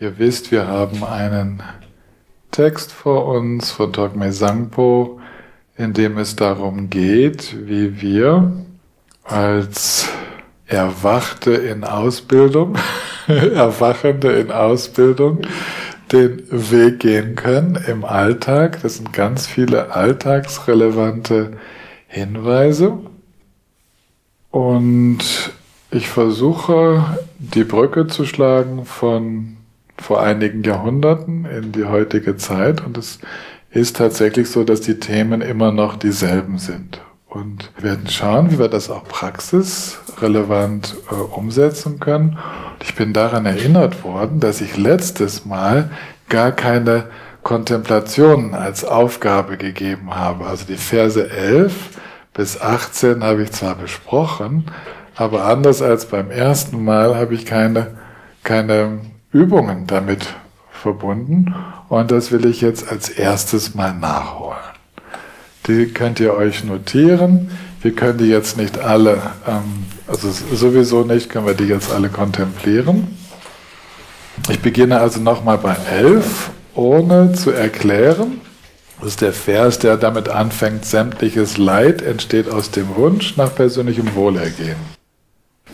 Ihr wisst, wir haben einen Text vor uns von Togme Sangpo, in dem es darum geht, wie wir als Erwachte in Ausbildung, Erwachende in Ausbildung, den Weg gehen können im Alltag. Das sind ganz viele alltagsrelevante Hinweise. Und ich versuche, die Brücke zu schlagen von vor einigen Jahrhunderten in die heutige Zeit. Und es ist tatsächlich so, dass die Themen immer noch dieselben sind. Und wir werden schauen, wie wir das auch praxisrelevant äh, umsetzen können. Ich bin daran erinnert worden, dass ich letztes Mal gar keine Kontemplationen als Aufgabe gegeben habe. Also die Verse 11 bis 18 habe ich zwar besprochen, aber anders als beim ersten Mal habe ich keine, keine Übungen damit verbunden und das will ich jetzt als erstes mal nachholen. Die könnt ihr euch notieren. Wir können die jetzt nicht alle, ähm, also sowieso nicht, können wir die jetzt alle kontemplieren. Ich beginne also nochmal bei 11, ohne zu erklären. Das ist der Vers, der damit anfängt, sämtliches Leid entsteht aus dem Wunsch nach persönlichem Wohlergehen.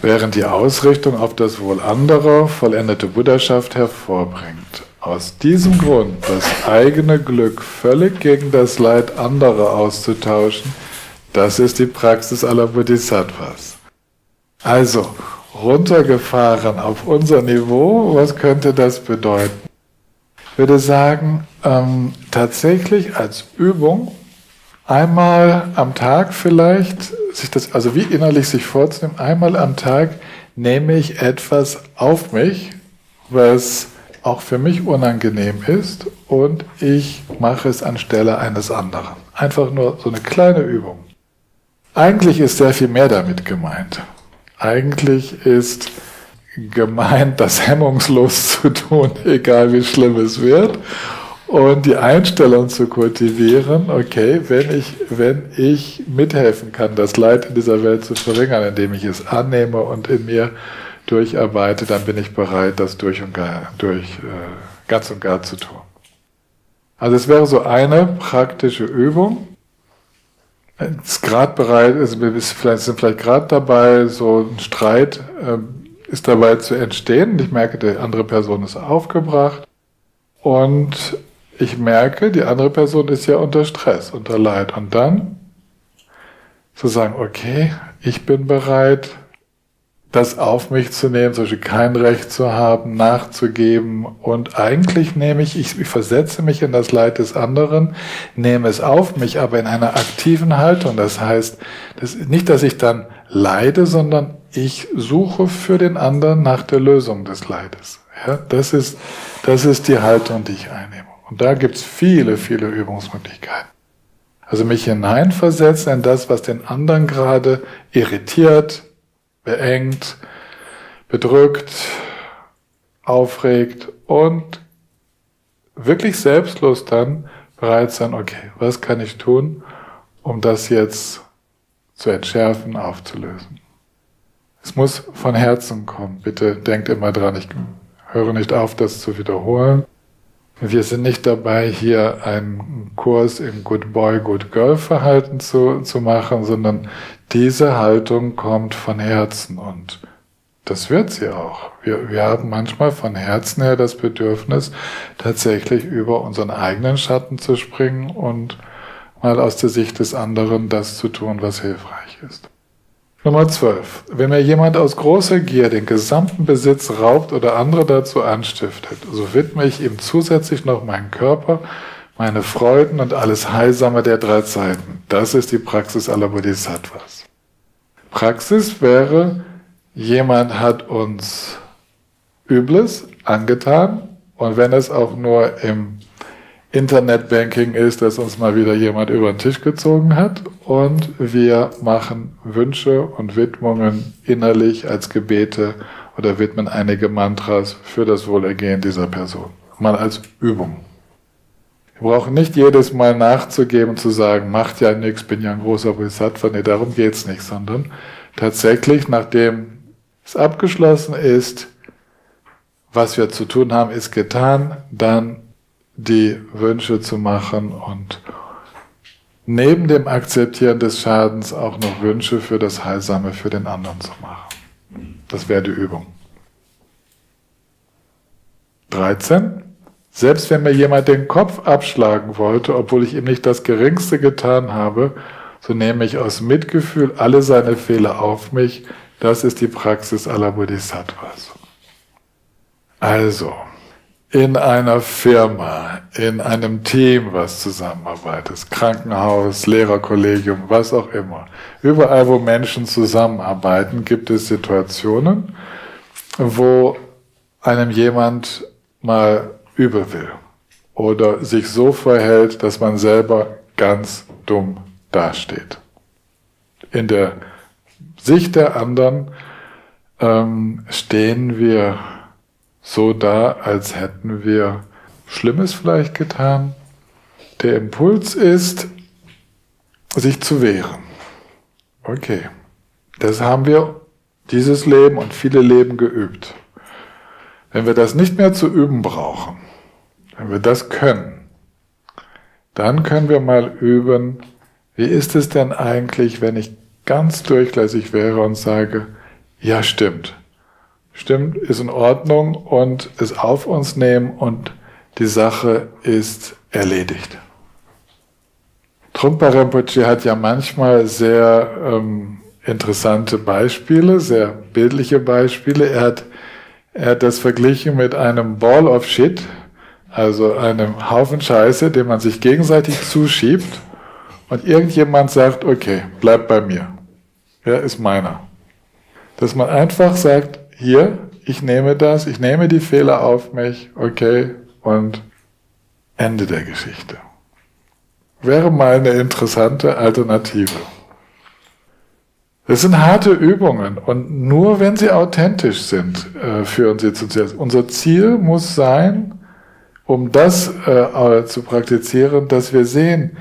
Während die Ausrichtung auf das Wohl anderer vollendete Buddhaschaft hervorbringt. Aus diesem Grund das eigene Glück völlig gegen das Leid anderer auszutauschen, das ist die Praxis aller Bodhisattvas. Also, runtergefahren auf unser Niveau, was könnte das bedeuten? Ich würde sagen, ähm, tatsächlich als Übung einmal am Tag vielleicht, sich das, also wie innerlich sich vorzunehmen, einmal am Tag nehme ich etwas auf mich, was auch für mich unangenehm ist und ich mache es anstelle eines anderen. Einfach nur so eine kleine Übung. Eigentlich ist sehr viel mehr damit gemeint. Eigentlich ist gemeint, das hemmungslos zu tun, egal wie schlimm es wird. Und die Einstellung zu kultivieren, okay, wenn ich, wenn ich mithelfen kann, das Leid in dieser Welt zu verringern, indem ich es annehme und in mir durcharbeite, dann bin ich bereit, das durch und gar, durch, äh, ganz und gar zu tun. Also es wäre so eine praktische Übung, ist gerade bereit, ist, vielleicht, sind vielleicht gerade dabei, so ein Streit äh, ist dabei zu entstehen. Ich merke, die andere Person ist aufgebracht und ich merke, die andere Person ist ja unter Stress, unter Leid. Und dann zu sagen, okay, ich bin bereit, das auf mich zu nehmen, zum Beispiel kein Recht zu haben, nachzugeben. Und eigentlich nehme ich, ich, versetze mich in das Leid des anderen, nehme es auf mich, aber in einer aktiven Haltung. Das heißt, das, nicht, dass ich dann leide, sondern ich suche für den anderen nach der Lösung des Leides. Ja, das ist, das ist die Haltung, die ich einnehme. Und da gibt's viele, viele Übungsmöglichkeiten. Also mich hineinversetzen in das, was den anderen gerade irritiert, beengt, bedrückt, aufregt und wirklich selbstlos dann bereit sein, okay, was kann ich tun, um das jetzt zu entschärfen, aufzulösen. Es muss von Herzen kommen. Bitte denkt immer dran, ich höre nicht auf, das zu wiederholen. Wir sind nicht dabei, hier einen Kurs im Good Boy, Good Girl Verhalten zu, zu machen, sondern diese Haltung kommt von Herzen und das wird sie auch. Wir, wir haben manchmal von Herzen her das Bedürfnis, tatsächlich über unseren eigenen Schatten zu springen und mal aus der Sicht des anderen das zu tun, was hilfreich ist. Nummer 12. Wenn mir jemand aus großer Gier den gesamten Besitz raubt oder andere dazu anstiftet, so widme ich ihm zusätzlich noch meinen Körper, meine Freuden und alles Heilsame der drei Zeiten. Das ist die Praxis aller Bodhisattvas. Praxis wäre, jemand hat uns Übles angetan und wenn es auch nur im Internetbanking ist, dass uns mal wieder jemand über den Tisch gezogen hat und wir machen Wünsche und Widmungen innerlich als Gebete oder widmen einige Mantras für das Wohlergehen dieser Person. Mal als Übung. Wir brauchen nicht jedes Mal nachzugeben und zu sagen, macht ja nichts, bin ja ein großer Bodhisattva. Nee, darum geht's nicht, sondern tatsächlich, nachdem es abgeschlossen ist, was wir zu tun haben, ist getan, dann die Wünsche zu machen und neben dem Akzeptieren des Schadens auch noch Wünsche für das Heilsame für den anderen zu machen. Das wäre die Übung. 13. Selbst wenn mir jemand den Kopf abschlagen wollte, obwohl ich ihm nicht das Geringste getan habe, so nehme ich aus Mitgefühl alle seine Fehler auf mich. Das ist die Praxis aller Bodhisattvas. Also, in einer Firma, in einem Team, was zusammenarbeitet, Krankenhaus, Lehrerkollegium, was auch immer. Überall, wo Menschen zusammenarbeiten, gibt es Situationen, wo einem jemand mal übel will oder sich so verhält, dass man selber ganz dumm dasteht. In der Sicht der anderen ähm, stehen wir so da, als hätten wir Schlimmes vielleicht getan. Der Impuls ist, sich zu wehren. Okay, das haben wir dieses Leben und viele Leben geübt. Wenn wir das nicht mehr zu üben brauchen, wenn wir das können, dann können wir mal üben, wie ist es denn eigentlich, wenn ich ganz durchlässig wäre und sage, ja stimmt, stimmt, ist in Ordnung und es auf uns nehmen und die Sache ist erledigt. Trungpa Rinpoche hat ja manchmal sehr ähm, interessante Beispiele, sehr bildliche Beispiele. Er hat er hat das verglichen mit einem Ball of Shit, also einem Haufen Scheiße, den man sich gegenseitig zuschiebt und irgendjemand sagt, okay, bleib bei mir. Er ist meiner. Dass man einfach sagt, hier, ich nehme das, ich nehme die Fehler auf mich, okay, und Ende der Geschichte. Wäre mal eine interessante Alternative. Das sind harte Übungen und nur wenn sie authentisch sind, äh, führen sie zu Ziel. Unser Ziel muss sein, um das äh, zu praktizieren, dass wir sehen,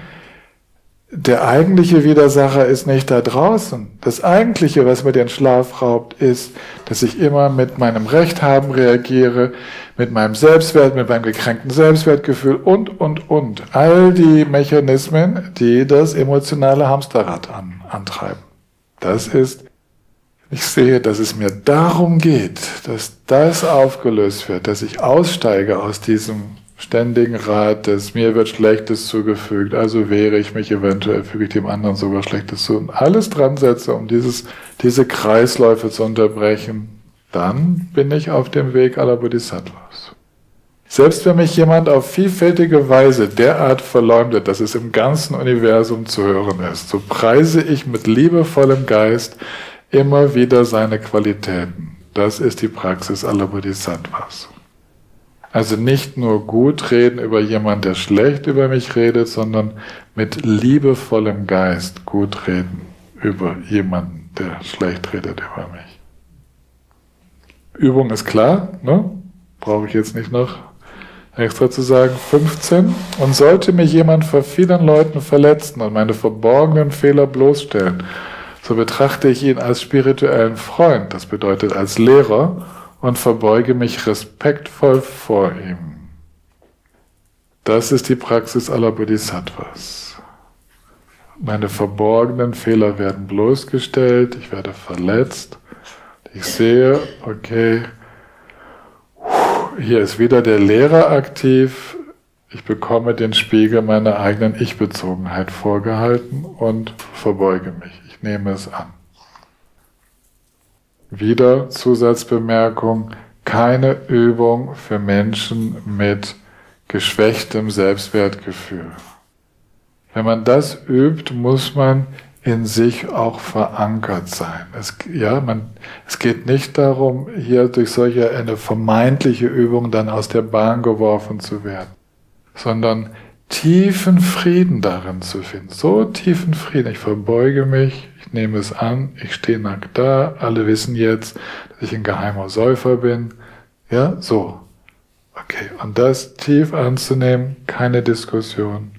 der eigentliche Widersacher ist nicht da draußen. Das eigentliche, was mir den Schlaf raubt, ist, dass ich immer mit meinem Recht haben reagiere, mit meinem Selbstwert, mit meinem gekränkten Selbstwertgefühl und, und, und. All die Mechanismen, die das emotionale Hamsterrad an, antreiben. Das ist, ich sehe, dass es mir darum geht, dass das aufgelöst wird, dass ich aussteige aus diesem ständigen Rat des mir wird Schlechtes zugefügt, also wehre ich mich eventuell, füge ich dem anderen sogar Schlechtes zu und alles dran setze, um dieses, diese Kreisläufe zu unterbrechen, dann bin ich auf dem Weg aller Bodhisattvas. Selbst wenn mich jemand auf vielfältige Weise derart verleumdet, dass es im ganzen Universum zu hören ist, so preise ich mit liebevollem Geist immer wieder seine Qualitäten. Das ist die Praxis aller Bodhisattvas. Also nicht nur gut reden über jemand, der schlecht über mich redet, sondern mit liebevollem Geist gut reden über jemanden, der schlecht redet über mich. Übung ist klar, ne? Brauche ich jetzt nicht noch extra zu sagen, 15. Und sollte mich jemand vor vielen Leuten verletzen und meine verborgenen Fehler bloßstellen, so betrachte ich ihn als spirituellen Freund, das bedeutet als Lehrer, und verbeuge mich respektvoll vor ihm. Das ist die Praxis aller Bodhisattvas. Meine verborgenen Fehler werden bloßgestellt, ich werde verletzt, ich sehe, okay, hier ist wieder der Lehrer aktiv. Ich bekomme den Spiegel meiner eigenen Ich-Bezogenheit vorgehalten und verbeuge mich. Ich nehme es an. Wieder Zusatzbemerkung, keine Übung für Menschen mit geschwächtem Selbstwertgefühl. Wenn man das übt, muss man in sich auch verankert sein. Es, ja, man, es geht nicht darum, hier durch solche eine vermeintliche Übung dann aus der Bahn geworfen zu werden, sondern tiefen Frieden darin zu finden. So tiefen Frieden. Ich verbeuge mich, ich nehme es an, ich stehe nackt da, alle wissen jetzt, dass ich ein geheimer Säufer bin. Ja, so. Okay, und das tief anzunehmen, keine Diskussion.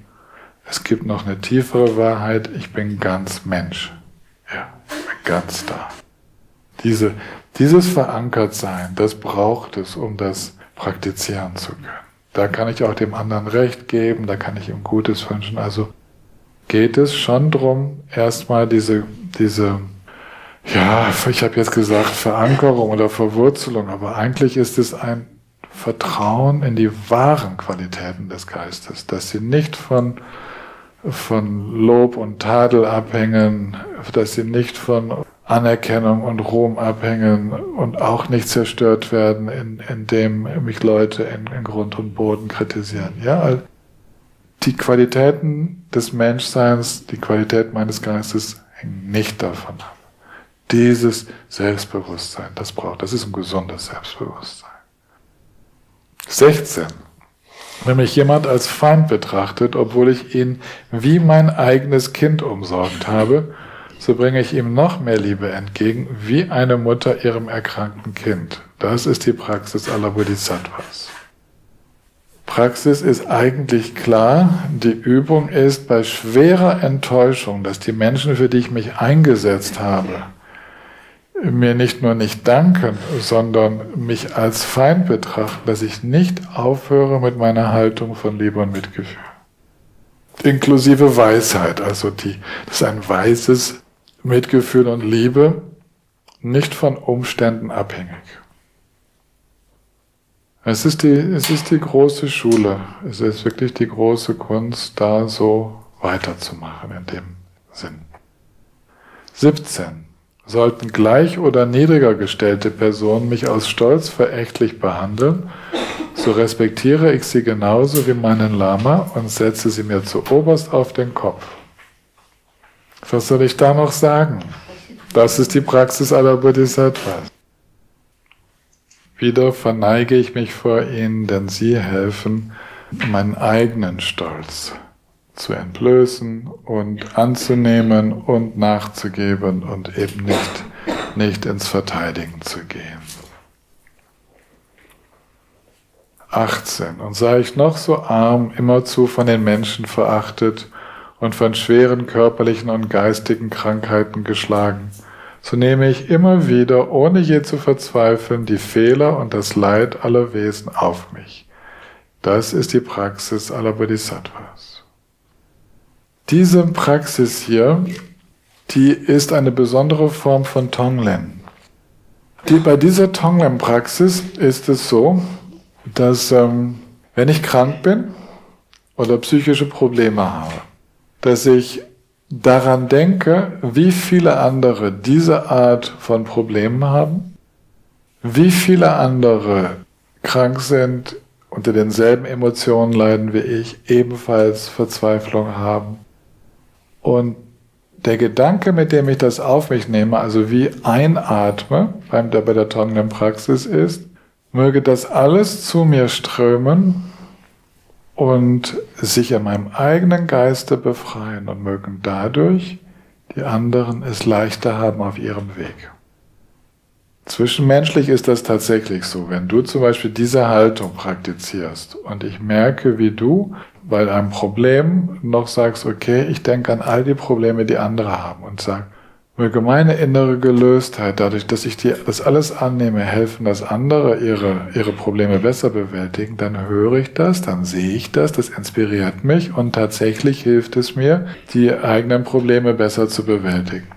Es gibt noch eine tiefere Wahrheit, ich bin ganz Mensch. Ja, ich bin ganz da. Diese, dieses Verankertsein, das braucht es, um das praktizieren zu können. Da kann ich auch dem anderen Recht geben, da kann ich ihm Gutes wünschen. Also geht es schon drum, erstmal diese, diese, ja, ich habe jetzt gesagt Verankerung oder Verwurzelung, aber eigentlich ist es ein Vertrauen in die wahren Qualitäten des Geistes, dass sie nicht von, von Lob und Tadel abhängen, dass sie nicht von Anerkennung und Ruhm abhängen und auch nicht zerstört werden, indem mich Leute in, in Grund und Boden kritisieren. Ja, die Qualitäten des Menschseins, die Qualität meines Geistes nicht davon ab. Dieses Selbstbewusstsein, das braucht, das ist ein gesundes Selbstbewusstsein. 16. Wenn mich jemand als Feind betrachtet, obwohl ich ihn wie mein eigenes Kind umsorgt habe, so bringe ich ihm noch mehr Liebe entgegen, wie eine Mutter ihrem erkrankten Kind. Das ist die Praxis aller Bodhisattvas. Praxis ist eigentlich klar. Die Übung ist bei schwerer Enttäuschung, dass die Menschen, für die ich mich eingesetzt habe, mir nicht nur nicht danken, sondern mich als Feind betrachten, dass ich nicht aufhöre mit meiner Haltung von Liebe und Mitgefühl. Inklusive Weisheit, also die, das ist ein weises Mitgefühl und Liebe, nicht von Umständen abhängig. Es ist die, es ist die große Schule. Es ist wirklich die große Kunst, da so weiterzumachen in dem Sinn. 17. Sollten gleich oder niedriger gestellte Personen mich aus Stolz verächtlich behandeln, so respektiere ich sie genauso wie meinen Lama und setze sie mir zu oberst auf den Kopf. Was soll ich da noch sagen? Das ist die Praxis aller Bodhisattvas. Wieder verneige ich mich vor ihnen, denn sie helfen, meinen eigenen Stolz zu entblößen und anzunehmen und nachzugeben und eben nicht, nicht ins Verteidigen zu gehen. 18. Und sei ich noch so arm, immerzu von den Menschen verachtet und von schweren körperlichen und geistigen Krankheiten geschlagen, so nehme ich immer wieder, ohne je zu verzweifeln, die Fehler und das Leid aller Wesen auf mich. Das ist die Praxis aller Bodhisattvas. Diese Praxis hier, die ist eine besondere Form von Tonglen. Die, bei dieser Tonglen-Praxis ist es so, dass ähm, wenn ich krank bin oder psychische Probleme habe, dass ich daran denke, wie viele andere diese Art von Problemen haben, wie viele andere krank sind, unter denselben Emotionen leiden wie ich, ebenfalls Verzweiflung haben, und der Gedanke, mit dem ich das auf mich nehme, also wie einatme beim, bei der trockenen Praxis ist, möge das alles zu mir strömen und sich in meinem eigenen Geiste befreien und mögen dadurch die anderen es leichter haben auf ihrem Weg. Zwischenmenschlich ist das tatsächlich so. Wenn du zum Beispiel diese Haltung praktizierst und ich merke, wie du bei einem Problem noch sagst, okay, ich denke an all die Probleme, die andere haben und sag, möge meine innere Gelöstheit, dadurch, dass ich dir das alles annehme, helfen, dass andere ihre, ihre Probleme besser bewältigen, dann höre ich das, dann sehe ich das, das inspiriert mich und tatsächlich hilft es mir, die eigenen Probleme besser zu bewältigen.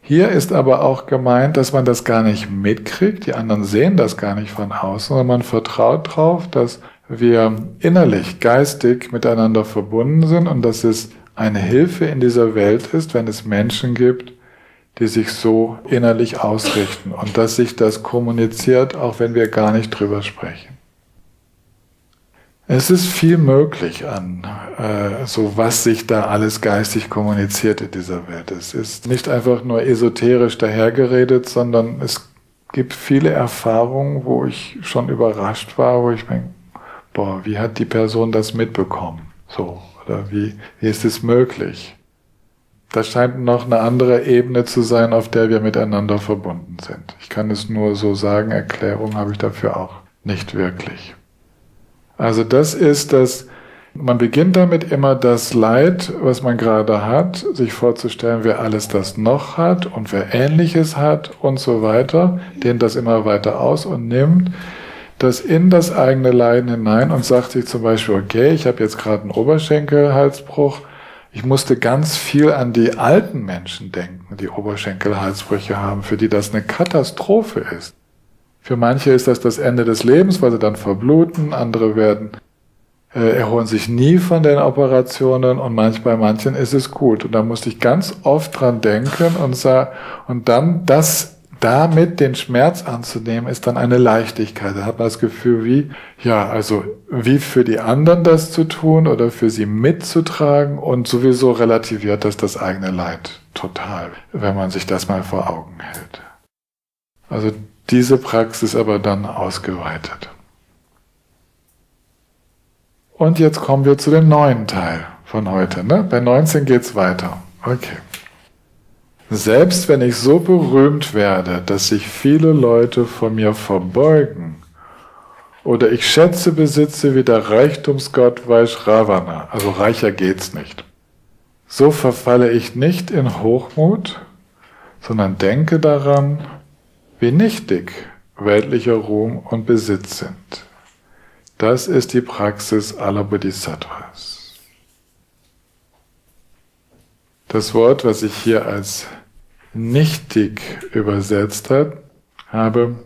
Hier ist aber auch gemeint, dass man das gar nicht mitkriegt, die anderen sehen das gar nicht von außen, sondern man vertraut darauf, dass wir innerlich, geistig miteinander verbunden sind und dass es eine Hilfe in dieser Welt ist, wenn es Menschen gibt, die sich so innerlich ausrichten und dass sich das kommuniziert, auch wenn wir gar nicht drüber sprechen. Es ist viel möglich an, äh, so was sich da alles geistig kommuniziert in dieser Welt. Es ist nicht einfach nur esoterisch dahergeredet, sondern es gibt viele Erfahrungen, wo ich schon überrascht war, wo ich denke, boah, wie hat die Person das mitbekommen? So, oder wie, wie ist es möglich? Das scheint noch eine andere Ebene zu sein, auf der wir miteinander verbunden sind. Ich kann es nur so sagen, Erklärung habe ich dafür auch nicht wirklich. Also das ist das, Man beginnt damit immer das Leid, was man gerade hat, sich vorzustellen, wer alles das noch hat und wer Ähnliches hat und so weiter, dehnt das immer weiter aus und nimmt das in das eigene Leiden hinein und sagt sich zum Beispiel, okay, ich habe jetzt gerade einen Oberschenkelhalsbruch, ich musste ganz viel an die alten Menschen denken, die Oberschenkelhalsbrüche haben, für die das eine Katastrophe ist. Für manche ist das das Ende des Lebens, weil sie dann verbluten, andere werden äh, erholen sich nie von den Operationen und manch, bei manchen ist es gut. Und da musste ich ganz oft dran denken und, sah, und dann das damit den Schmerz anzunehmen, ist dann eine Leichtigkeit. Da hat man das Gefühl, wie, ja, also, wie für die anderen das zu tun oder für sie mitzutragen und sowieso relativiert das das eigene Leid total, wenn man sich das mal vor Augen hält. Also, diese Praxis aber dann ausgeweitet. Und jetzt kommen wir zu dem neuen Teil von heute. Ne? Bei 19 geht's weiter. Okay. Selbst wenn ich so berühmt werde, dass sich viele Leute vor mir verbeugen, oder ich Schätze besitze wie der Reichtumsgott Vaishravana, also reicher geht's nicht. So verfalle ich nicht in Hochmut, sondern denke daran, wie nichtig weltlicher Ruhm und Besitz sind. Das ist die Praxis aller Bodhisattvas. Das Wort, was ich hier als nichtig übersetzt hat, habe,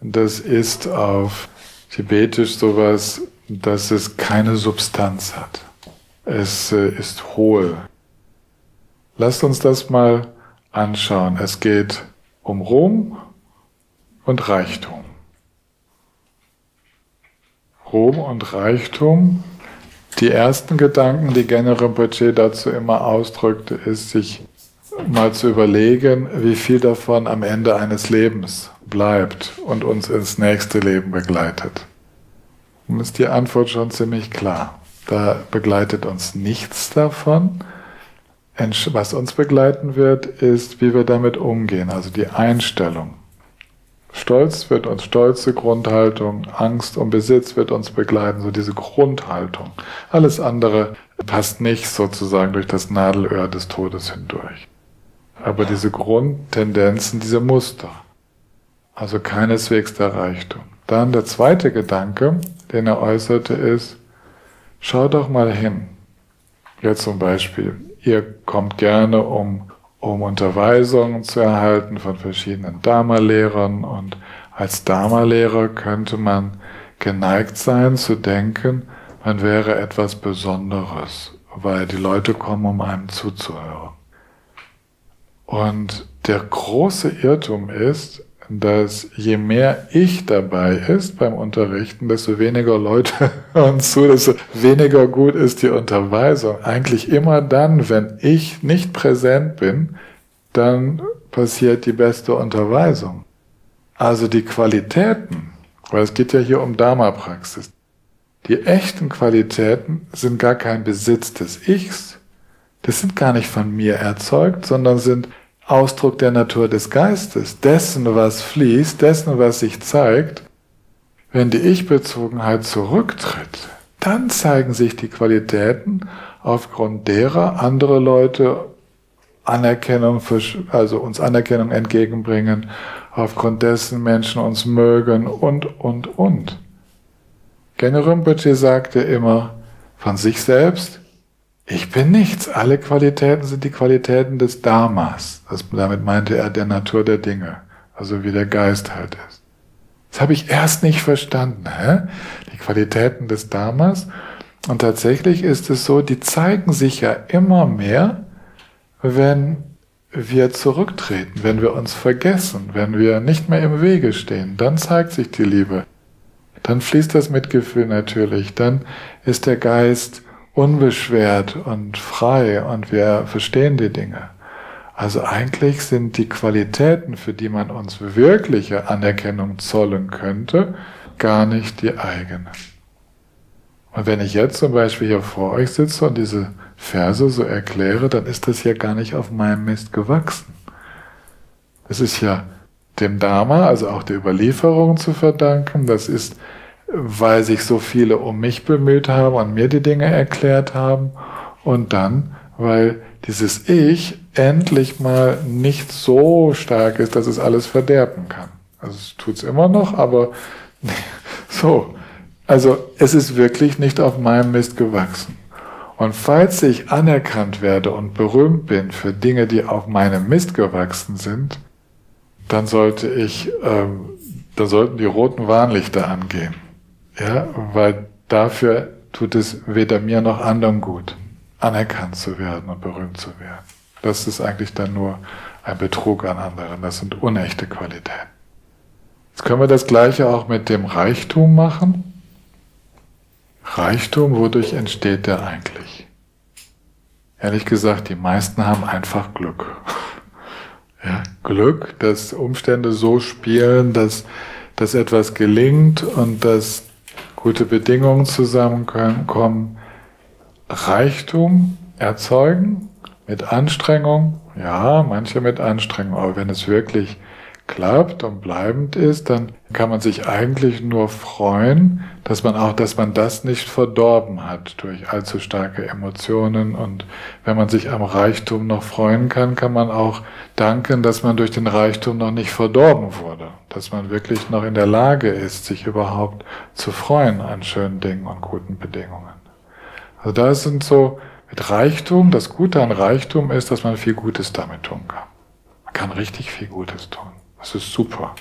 das ist auf Tibetisch sowas, dass es keine Substanz hat. Es äh, ist hohl. Lasst uns das mal anschauen. Es geht um Ruhm und Reichtum. Ruhm und Reichtum. Die ersten Gedanken, die General Rinpoche dazu immer ausdrückte, ist, sich mal zu überlegen, wie viel davon am Ende eines Lebens bleibt und uns ins nächste Leben begleitet. Und ist die Antwort schon ziemlich klar. Da begleitet uns nichts davon. Was uns begleiten wird, ist, wie wir damit umgehen, also die Einstellung. Stolz wird uns stolze Grundhaltung, Angst um Besitz wird uns begleiten, so diese Grundhaltung. Alles andere passt nicht sozusagen durch das Nadelöhr des Todes hindurch. Aber diese Grundtendenzen, diese Muster, also keineswegs der Reichtum. Dann der zweite Gedanke, den er äußerte, ist, schau doch mal hin. Jetzt zum Beispiel, ihr kommt gerne, um um Unterweisungen zu erhalten von verschiedenen Dharma-Lehrern. Und als Dharma-Lehrer könnte man geneigt sein zu denken, man wäre etwas Besonderes, weil die Leute kommen, um einem zuzuhören. Und der große Irrtum ist, dass je mehr ich dabei ist beim Unterrichten, desto weniger Leute hören zu, desto weniger gut ist die Unterweisung. Eigentlich immer dann, wenn ich nicht präsent bin, dann passiert die beste Unterweisung. Also die Qualitäten, weil es geht ja hier um Dharma-Praxis. Die echten Qualitäten sind gar kein Besitz des Ichs. Das sind gar nicht von mir erzeugt, sondern sind Ausdruck der Natur des Geistes, dessen, was fließt, dessen, was sich zeigt, wenn die Ich-Bezogenheit zurücktritt, dann zeigen sich die Qualitäten, aufgrund derer andere Leute Anerkennung, für, also uns Anerkennung entgegenbringen, aufgrund dessen Menschen uns mögen und, und, und. Gene Rinpoche sagte immer von sich selbst, ich bin nichts. Alle Qualitäten sind die Qualitäten des Dharmas. Das, damit meinte er der Natur der Dinge. Also wie der Geist halt ist. Das habe ich erst nicht verstanden. Hä? Die Qualitäten des Dharmas. Und tatsächlich ist es so, die zeigen sich ja immer mehr, wenn wir zurücktreten, wenn wir uns vergessen, wenn wir nicht mehr im Wege stehen. Dann zeigt sich die Liebe. Dann fließt das Mitgefühl natürlich. Dann ist der Geist unbeschwert und frei und wir verstehen die Dinge. Also eigentlich sind die Qualitäten, für die man uns wirkliche Anerkennung zollen könnte, gar nicht die eigenen. Und wenn ich jetzt zum Beispiel hier vor euch sitze und diese Verse so erkläre, dann ist das ja gar nicht auf meinem Mist gewachsen. Es ist ja dem Dharma, also auch der Überlieferung zu verdanken, das ist weil sich so viele um mich bemüht haben und mir die Dinge erklärt haben und dann, weil dieses Ich endlich mal nicht so stark ist, dass es alles verderben kann. Also es tut es immer noch, aber so. Also es ist wirklich nicht auf meinem Mist gewachsen. Und falls ich anerkannt werde und berühmt bin für Dinge, die auf meinem Mist gewachsen sind, dann sollte ich, ähm, da sollten die roten Warnlichter angehen. Ja, weil dafür tut es weder mir noch anderen gut, anerkannt zu werden und berühmt zu werden. Das ist eigentlich dann nur ein Betrug an anderen. Das sind unechte Qualitäten. Jetzt können wir das Gleiche auch mit dem Reichtum machen. Reichtum, wodurch entsteht der eigentlich? Ehrlich gesagt, die meisten haben einfach Glück. Ja, Glück, dass Umstände so spielen, dass, dass etwas gelingt und dass gute Bedingungen zusammenkommen. Reichtum erzeugen mit Anstrengung, ja, manche mit Anstrengung, aber wenn es wirklich klappt und bleibend ist, dann kann man sich eigentlich nur freuen, dass man auch, dass man das nicht verdorben hat durch allzu starke Emotionen. Und wenn man sich am Reichtum noch freuen kann, kann man auch danken, dass man durch den Reichtum noch nicht verdorben wurde. Dass man wirklich noch in der Lage ist, sich überhaupt zu freuen an schönen Dingen und guten Bedingungen. Also da sind so mit Reichtum, das Gute an Reichtum ist, dass man viel Gutes damit tun kann. Man kann richtig viel Gutes tun. Das ist super.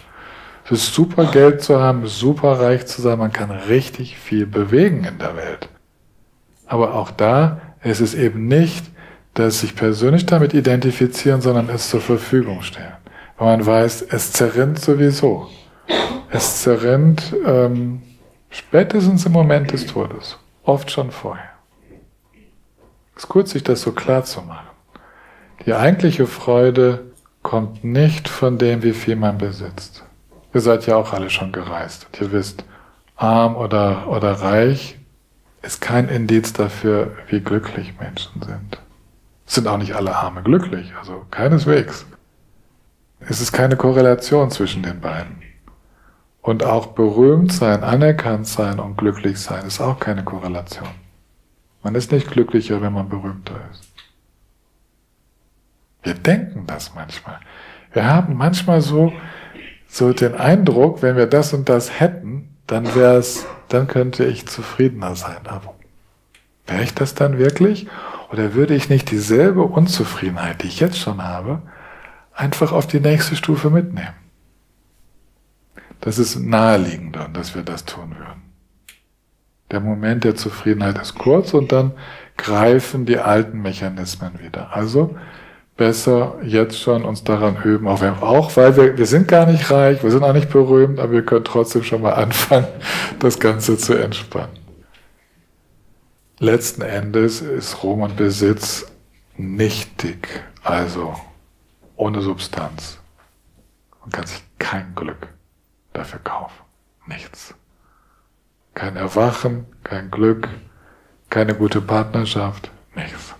Es ist super, Geld zu haben, super reich zu sein, man kann richtig viel bewegen in der Welt. Aber auch da ist es eben nicht, dass sich persönlich damit identifizieren, sondern es zur Verfügung stellen. Weil man weiß, es zerrinnt sowieso. Es zerrinnt ähm, spätestens im Moment des Todes. Oft schon vorher. Es ist gut, sich das so klar zu machen. Die eigentliche Freude kommt nicht von dem, wie viel man besitzt. Ihr seid ja auch alle schon gereist. Und ihr wisst, arm oder, oder reich ist kein Indiz dafür, wie glücklich Menschen sind. Es sind auch nicht alle Arme glücklich, also keineswegs. Es ist keine Korrelation zwischen den beiden. Und auch berühmt sein, anerkannt sein und glücklich sein ist auch keine Korrelation. Man ist nicht glücklicher, wenn man berühmter ist. Wir denken das manchmal. Wir haben manchmal so, so den Eindruck, wenn wir das und das hätten, dann wäre es, dann könnte ich zufriedener sein. Aber wäre ich das dann wirklich? Oder würde ich nicht dieselbe Unzufriedenheit, die ich jetzt schon habe, einfach auf die nächste Stufe mitnehmen? Das ist naheliegender, dass wir das tun würden. Der Moment der Zufriedenheit ist kurz und dann greifen die alten Mechanismen wieder. Also besser jetzt schon uns daran üben, auch, wenn, auch weil wir, wir sind gar nicht reich, wir sind auch nicht berühmt, aber wir können trotzdem schon mal anfangen, das Ganze zu entspannen. Letzten Endes ist Ruhm und Besitz nichtig, also ohne Substanz. Man kann sich kein Glück dafür kaufen. Nichts. Kein Erwachen, kein Glück, keine gute Partnerschaft, nichts.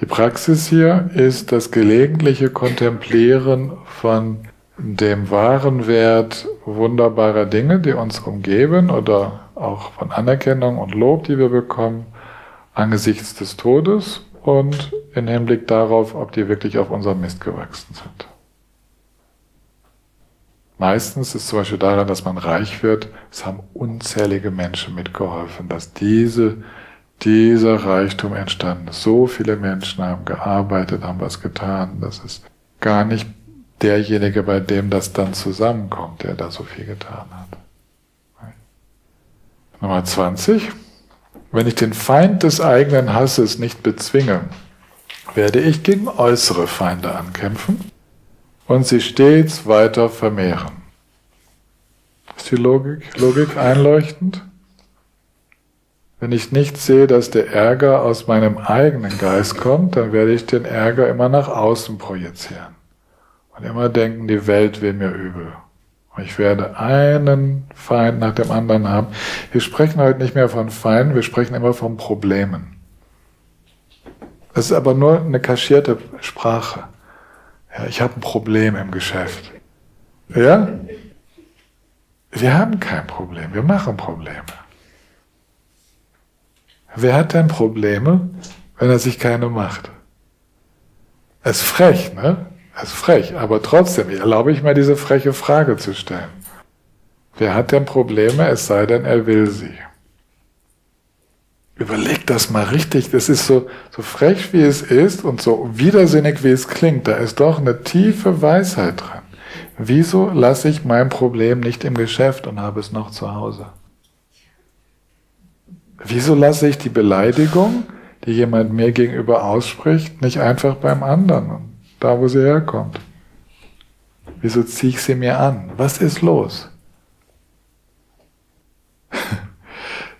Die Praxis hier ist das gelegentliche Kontemplieren von dem wahren Wert wunderbarer Dinge, die uns umgeben oder auch von Anerkennung und Lob, die wir bekommen, angesichts des Todes und in Hinblick darauf, ob die wirklich auf unserem Mist gewachsen sind. Meistens ist zum Beispiel daran, dass man reich wird, es haben unzählige Menschen mitgeholfen, dass diese dieser Reichtum entstanden. So viele Menschen haben gearbeitet, haben was getan. Das ist gar nicht derjenige, bei dem das dann zusammenkommt, der da so viel getan hat. Nummer 20. Wenn ich den Feind des eigenen Hasses nicht bezwinge, werde ich gegen äußere Feinde ankämpfen und sie stets weiter vermehren. Ist die Logik, Logik einleuchtend? Wenn ich nicht sehe, dass der Ärger aus meinem eigenen Geist kommt, dann werde ich den Ärger immer nach außen projizieren. Und immer denken, die Welt will mir übel. Und ich werde einen Feind nach dem anderen haben. Wir sprechen heute nicht mehr von Feinden, wir sprechen immer von Problemen. Das ist aber nur eine kaschierte Sprache. Ja, ich habe ein Problem im Geschäft. Ja? Wir haben kein Problem, wir machen Probleme. Wer hat denn Probleme, wenn er sich keine macht? Es ist frech, ne? Es ist frech, aber trotzdem erlaube ich mir diese freche Frage zu stellen. Wer hat denn Probleme, es sei denn, er will sie? Überleg das mal richtig. Das ist so, so frech, wie es ist und so widersinnig, wie es klingt. Da ist doch eine tiefe Weisheit dran. Wieso lasse ich mein Problem nicht im Geschäft und habe es noch zu Hause? Wieso lasse ich die Beleidigung, die jemand mir gegenüber ausspricht, nicht einfach beim anderen, da wo sie herkommt? Wieso ziehe ich sie mir an? Was ist los?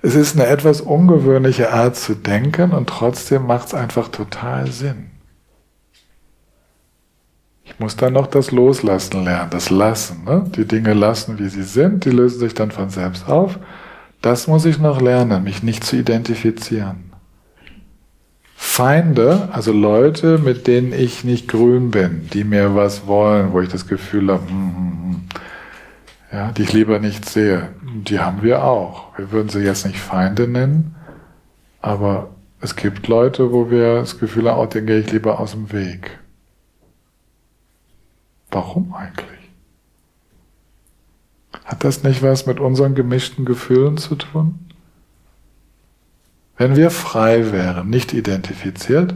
Es ist eine etwas ungewöhnliche Art zu denken und trotzdem macht es einfach total Sinn. Ich muss dann noch das Loslassen lernen, das Lassen. Ne? Die Dinge lassen, wie sie sind, die lösen sich dann von selbst auf. Das muss ich noch lernen, mich nicht zu identifizieren. Feinde, also Leute, mit denen ich nicht grün bin, die mir was wollen, wo ich das Gefühl habe, hm, ja, die ich lieber nicht sehe, die haben wir auch. Wir würden sie jetzt nicht Feinde nennen, aber es gibt Leute, wo wir das Gefühl haben, oh, den gehe ich lieber aus dem Weg. Warum eigentlich? Hat das nicht was mit unseren gemischten Gefühlen zu tun? Wenn wir frei wären, nicht identifiziert,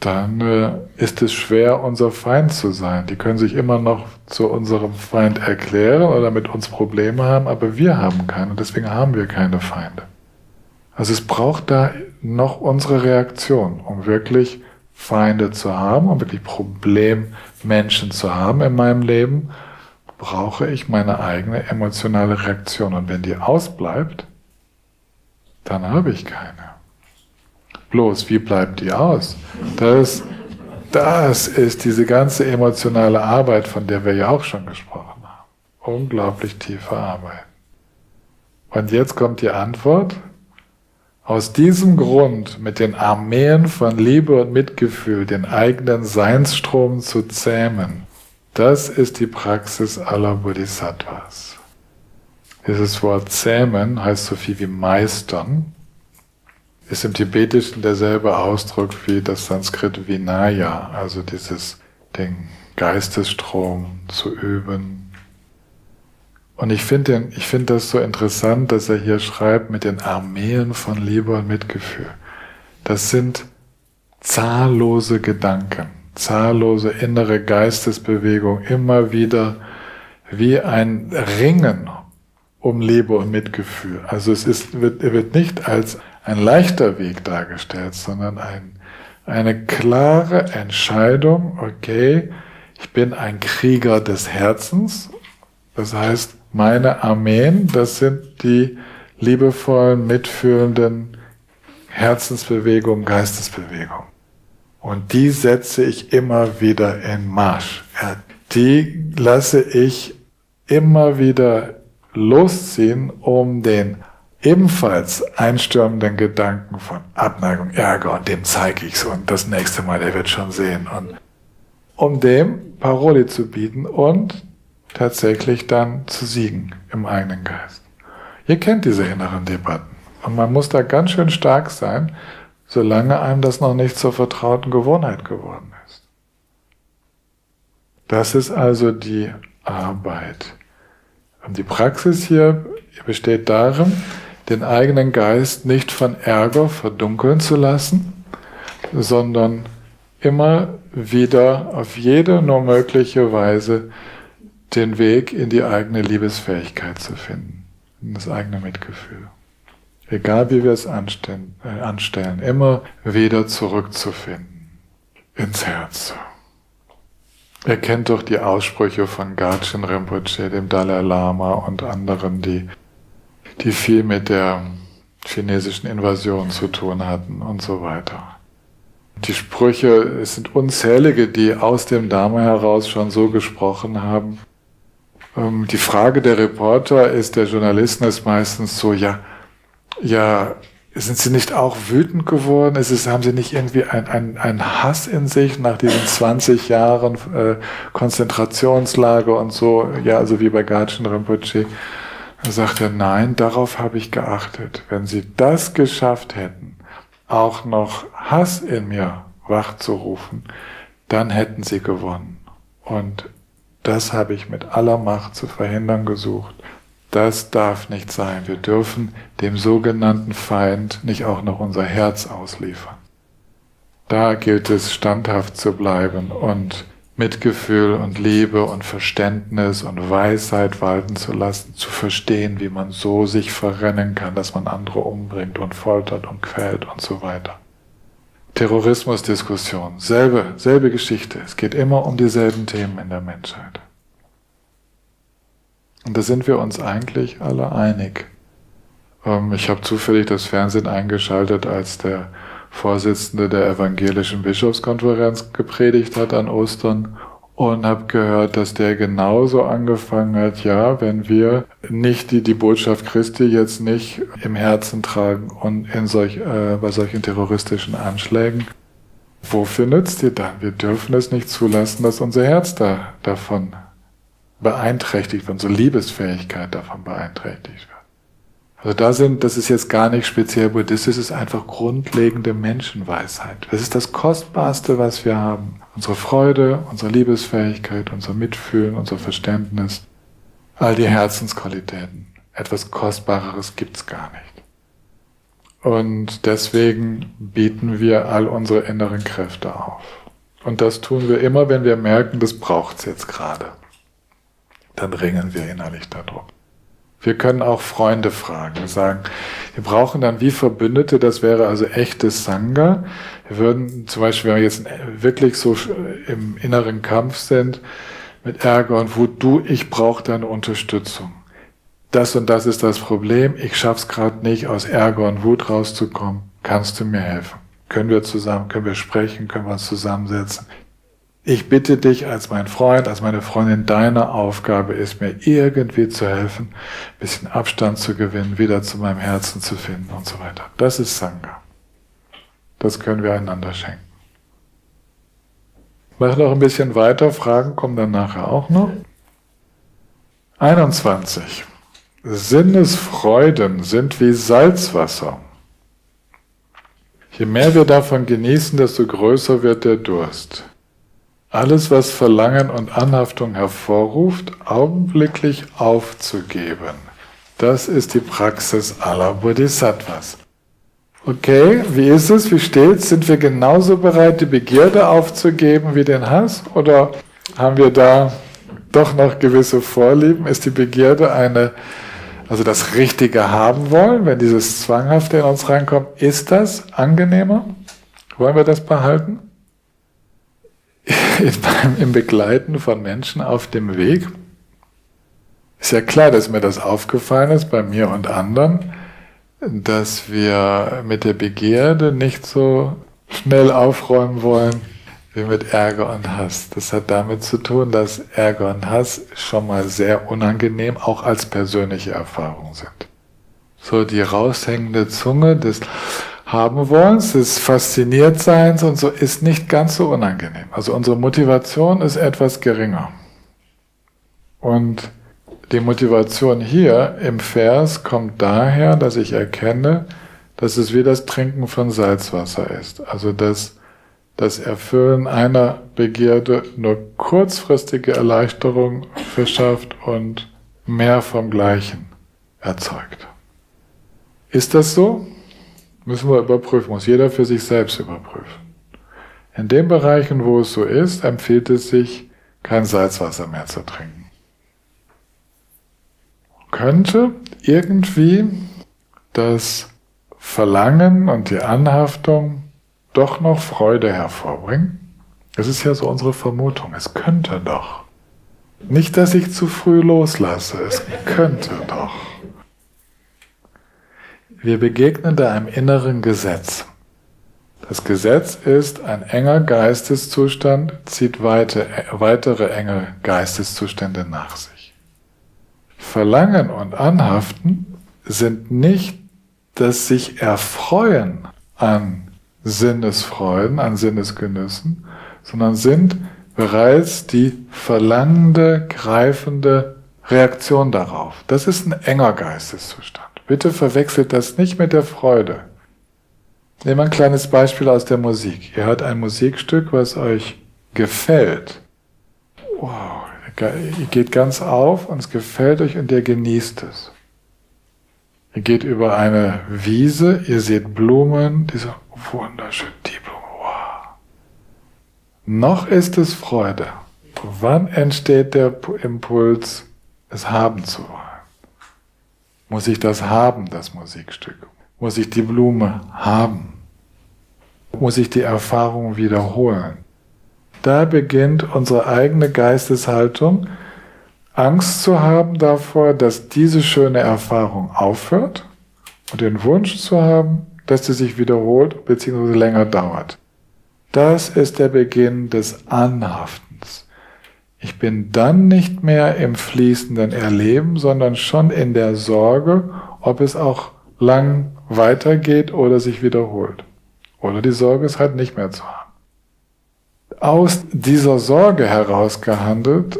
dann äh, ist es schwer, unser Feind zu sein. Die können sich immer noch zu unserem Feind erklären oder mit uns Probleme haben, aber wir haben keine, deswegen haben wir keine Feinde. Also es braucht da noch unsere Reaktion, um wirklich Feinde zu haben, um wirklich Problemmenschen zu haben in meinem Leben, brauche ich meine eigene emotionale Reaktion. Und wenn die ausbleibt, dann habe ich keine. Bloß, wie bleibt die aus? Das, das ist diese ganze emotionale Arbeit, von der wir ja auch schon gesprochen haben. Unglaublich tiefe Arbeit. Und jetzt kommt die Antwort. Aus diesem Grund mit den Armeen von Liebe und Mitgefühl den eigenen Seinsstrom zu zähmen, das ist die Praxis aller Bodhisattvas. Dieses Wort zähmen heißt so viel wie meistern ist im Tibetischen derselbe Ausdruck wie das Sanskrit Vinaya, also dieses den Geistesstrom zu üben. Und ich finde ich finde das so interessant, dass er hier schreibt mit den Armeen von Liebe und Mitgefühl. Das sind zahllose Gedanken, zahllose innere Geistesbewegung, immer wieder wie ein Ringen um Liebe und Mitgefühl. Also es ist, wird, wird nicht als ein leichter Weg dargestellt, sondern ein, eine klare Entscheidung, okay, ich bin ein Krieger des Herzens, das heißt, meine Armeen, das sind die liebevollen, mitfühlenden Herzensbewegungen, Geistesbewegungen. Und die setze ich immer wieder in Marsch. Die lasse ich immer wieder losziehen, um den ebenfalls einstürmenden Gedanken von Abneigung, Ärger und dem zeige ich's und das nächste Mal, der wird schon sehen und um dem Paroli zu bieten und tatsächlich dann zu siegen im eigenen Geist. Ihr kennt diese inneren Debatten und man muss da ganz schön stark sein, solange einem das noch nicht zur vertrauten Gewohnheit geworden ist. Das ist also die Arbeit. Und die Praxis hier besteht darin, den eigenen Geist nicht von Ärger verdunkeln zu lassen, sondern immer wieder auf jede nur mögliche Weise den Weg in die eigene Liebesfähigkeit zu finden, in das eigene Mitgefühl. Egal wie wir es anstellen, äh, anstellen immer wieder zurückzufinden ins Herz. Ihr kennt doch die Aussprüche von Gachin Rinpoche, dem Dalai Lama und anderen, die die viel mit der chinesischen Invasion zu tun hatten und so weiter. Die Sprüche, es sind unzählige, die aus dem Dharma heraus schon so gesprochen haben. Ähm, die Frage der Reporter ist, der Journalisten ist meistens so, ja, ja, sind sie nicht auch wütend geworden? Ist es, haben sie nicht irgendwie einen ein Hass in sich nach diesen 20 Jahren äh, Konzentrationslager und so, ja, also wie bei Gachen Rinpoche? Da sagt er, nein, darauf habe ich geachtet. Wenn sie das geschafft hätten, auch noch Hass in mir wachzurufen, dann hätten sie gewonnen. Und das habe ich mit aller Macht zu verhindern gesucht. Das darf nicht sein. Wir dürfen dem sogenannten Feind nicht auch noch unser Herz ausliefern. Da gilt es standhaft zu bleiben und Mitgefühl und Liebe und Verständnis und Weisheit walten zu lassen, zu verstehen, wie man so sich verrennen kann, dass man andere umbringt und foltert und quält und so weiter. Terrorismusdiskussion, selbe, selbe Geschichte. Es geht immer um dieselben Themen in der Menschheit. Und da sind wir uns eigentlich alle einig. Ähm, ich habe zufällig das Fernsehen eingeschaltet, als der Vorsitzende der evangelischen Bischofskonferenz gepredigt hat an Ostern und habe gehört, dass der genauso angefangen hat, ja, wenn wir nicht die, die Botschaft Christi jetzt nicht im Herzen tragen und in solch, äh, bei solchen terroristischen Anschlägen, wofür nützt ihr dann? Wir dürfen es nicht zulassen, dass unser Herz da davon beeinträchtigt wird, unsere Liebesfähigkeit davon beeinträchtigt wird. Also da sind, das ist jetzt gar nicht speziell buddhistisch, es ist einfach grundlegende Menschenweisheit. Das ist das Kostbarste, was wir haben. Unsere Freude, unsere Liebesfähigkeit, unser Mitfühlen, unser Verständnis, all die Herzensqualitäten. Etwas Kostbareres gibt's gar nicht. Und deswegen bieten wir all unsere inneren Kräfte auf. Und das tun wir immer, wenn wir merken, das braucht's jetzt gerade. Dann ringen wir innerlich darum. Wir können auch Freunde fragen. Wir sagen, wir brauchen dann wie Verbündete, das wäre also echtes Sangha. Wir würden zum Beispiel, wenn wir jetzt wirklich so im inneren Kampf sind, mit Ärger und Wut, du, ich brauche deine Unterstützung. Das und das ist das Problem. Ich schaff's gerade nicht, aus Ärger und Wut rauszukommen. Kannst du mir helfen? Können wir zusammen, können wir sprechen, können wir uns zusammensetzen? Ich bitte dich als mein Freund, als meine Freundin, deine Aufgabe ist mir irgendwie zu helfen, ein bisschen Abstand zu gewinnen, wieder zu meinem Herzen zu finden und so weiter. Das ist Sangha. Das können wir einander schenken. Mach noch ein bisschen weiter, Fragen kommen dann nachher auch noch. 21. Sinnesfreuden sind wie Salzwasser. Je mehr wir davon genießen, desto größer wird der Durst alles, was Verlangen und Anhaftung hervorruft, augenblicklich aufzugeben. Das ist die Praxis aller Bodhisattvas. Okay, wie ist es? Wie steht's? Sind wir genauso bereit, die Begierde aufzugeben wie den Hass? Oder haben wir da doch noch gewisse Vorlieben? Ist die Begierde eine, also das Richtige haben wollen, wenn dieses Zwanghafte in uns reinkommt, ist das angenehmer? Wollen wir das behalten? im Begleiten von Menschen auf dem Weg, ist ja klar, dass mir das aufgefallen ist, bei mir und anderen, dass wir mit der Begierde nicht so schnell aufräumen wollen wie mit Ärger und Hass. Das hat damit zu tun, dass Ärger und Hass schon mal sehr unangenehm auch als persönliche Erfahrung sind. So die raushängende Zunge des haben wollen, des Fasziniertseins und so, ist nicht ganz so unangenehm. Also unsere Motivation ist etwas geringer. Und die Motivation hier im Vers kommt daher, dass ich erkenne, dass es wie das Trinken von Salzwasser ist. Also dass das Erfüllen einer Begierde nur kurzfristige Erleichterung verschafft und mehr vom Gleichen erzeugt. Ist das so? Müssen wir überprüfen, muss jeder für sich selbst überprüfen. In den Bereichen, wo es so ist, empfiehlt es sich, kein Salzwasser mehr zu trinken. Könnte irgendwie das Verlangen und die Anhaftung doch noch Freude hervorbringen? Das ist ja so unsere Vermutung. Es könnte doch. Nicht, dass ich zu früh loslasse. Es könnte doch. Wir begegnen da einem inneren Gesetz. Das Gesetz ist, ein enger Geisteszustand zieht weite, weitere enge Geisteszustände nach sich. Verlangen und Anhaften sind nicht das sich erfreuen an Sinnesfreuden, an Sinnesgenüssen, sondern sind bereits die verlangende, greifende Reaktion darauf. Das ist ein enger Geisteszustand. Bitte verwechselt das nicht mit der Freude. Nehmen wir ein kleines Beispiel aus der Musik. Ihr hört ein Musikstück, was euch gefällt. Wow, ihr geht ganz auf und es gefällt euch und ihr genießt es. Ihr geht über eine Wiese, ihr seht Blumen, diese wunderschön, die Blumen, wow. Noch ist es Freude. Wann entsteht der Impuls, es haben zu wollen? Muss ich das haben, das Musikstück? Muss ich die Blume haben? Muss ich die Erfahrung wiederholen? Da beginnt unsere eigene Geisteshaltung, Angst zu haben davor, dass diese schöne Erfahrung aufhört und den Wunsch zu haben, dass sie sich wiederholt bzw. länger dauert. Das ist der Beginn des Anhaftens. Ich bin dann nicht mehr im fließenden Erleben, sondern schon in der Sorge, ob es auch lang weitergeht oder sich wiederholt. Oder die Sorge ist halt nicht mehr zu haben. Aus dieser Sorge heraus gehandelt,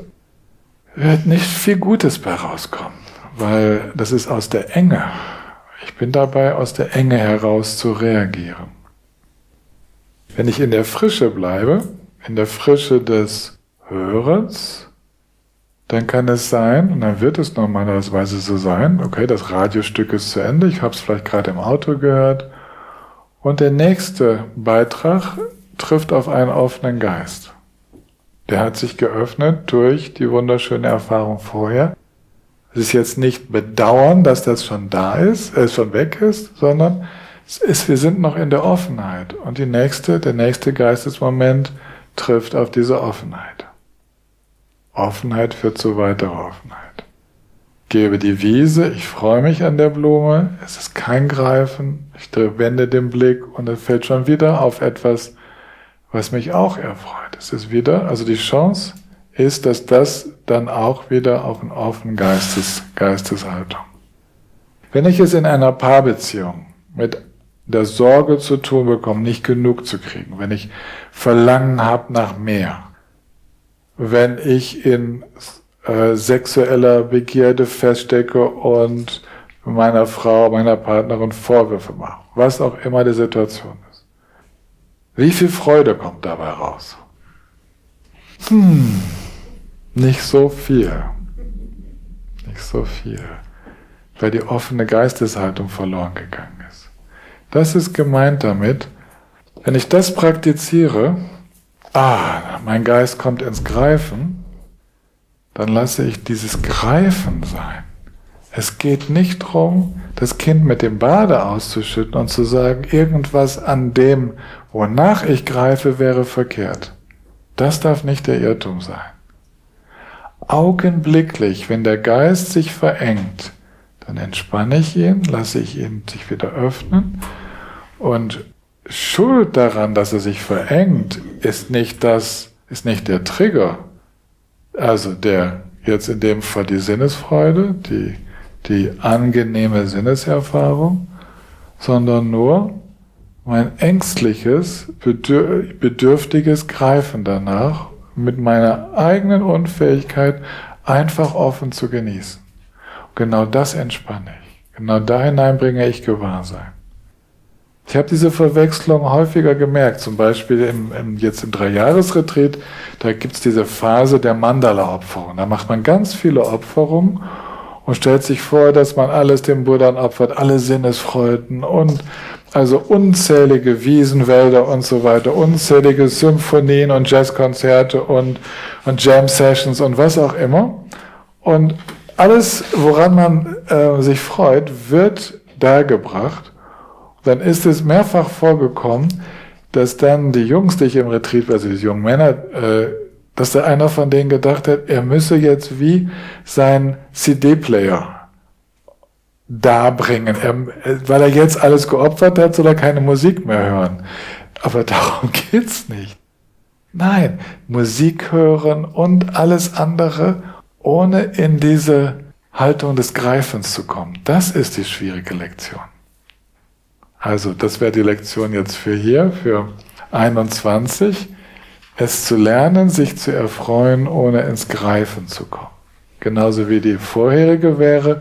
wird nicht viel Gutes bei rauskommen, weil das ist aus der Enge. Ich bin dabei, aus der Enge heraus zu reagieren. Wenn ich in der Frische bleibe, in der Frische des Hörens, dann kann es sein, und dann wird es normalerweise so sein, okay, das Radiostück ist zu Ende, ich habe es vielleicht gerade im Auto gehört, und der nächste Beitrag trifft auf einen offenen Geist. Der hat sich geöffnet durch die wunderschöne Erfahrung vorher. Es ist jetzt nicht bedauern, dass das schon da ist, es schon weg ist, sondern es ist, wir sind noch in der Offenheit. Und die nächste, der nächste Geistesmoment trifft auf diese Offenheit. Offenheit führt zu weiterer Offenheit. Gebe die Wiese, ich freue mich an der Blume, es ist kein Greifen, ich wende den Blick und es fällt schon wieder auf etwas, was mich auch erfreut. Es ist wieder, also die Chance ist, dass das dann auch wieder auf einen offenen Geistes, Geisteshaltung. Wenn ich es in einer Paarbeziehung mit der Sorge zu tun bekomme, nicht genug zu kriegen, wenn ich Verlangen habe nach mehr, wenn ich in äh, sexueller Begierde feststecke und meiner Frau, meiner Partnerin Vorwürfe mache, was auch immer die Situation wie viel Freude kommt dabei raus? Hm, nicht so viel. Nicht so viel. Weil die offene Geisteshaltung verloren gegangen ist. Das ist gemeint damit, wenn ich das praktiziere, ah, mein Geist kommt ins Greifen, dann lasse ich dieses Greifen sein. Es geht nicht darum, das Kind mit dem Bade auszuschütten und zu sagen, irgendwas an dem, wonach ich greife, wäre verkehrt. Das darf nicht der Irrtum sein. Augenblicklich, wenn der Geist sich verengt, dann entspanne ich ihn, lasse ich ihn sich wieder öffnen und Schuld daran, dass er sich verengt, ist nicht das, ist nicht der Trigger, also der jetzt in dem Fall die Sinnesfreude, die die angenehme Sinneserfahrung, sondern nur mein ängstliches, bedürftiges Greifen danach, mit meiner eigenen Unfähigkeit einfach offen zu genießen. Genau das entspanne ich. Genau da hinein bringe ich Gewahrsein. Ich habe diese Verwechslung häufiger gemerkt, zum Beispiel im, im, jetzt im Dreijahresretreat, da gibt's diese Phase der Mandala-Opferung. Da macht man ganz viele Opferungen und stellt sich vor, dass man alles dem Buddha opfert, alle Sinnesfreuden und also unzählige Wiesenwälder und so weiter, unzählige Symphonien und Jazzkonzerte und, und Jam-Sessions und was auch immer. Und alles, woran man äh, sich freut, wird dargebracht. Dann ist es mehrfach vorgekommen, dass dann die Jungs, die ich im Retreat, also die jungen Männer, äh, dass da einer von denen gedacht hat, er müsse jetzt wie sein CD-Player darbringen, er, weil er jetzt alles geopfert hat, soll er keine Musik mehr hören. Aber darum geht's nicht. Nein, Musik hören und alles andere, ohne in diese Haltung des Greifens zu kommen. Das ist die schwierige Lektion. Also, das wäre die Lektion jetzt für hier, für 21. Es zu lernen, sich zu erfreuen, ohne ins Greifen zu kommen. Genauso wie die vorherige wäre,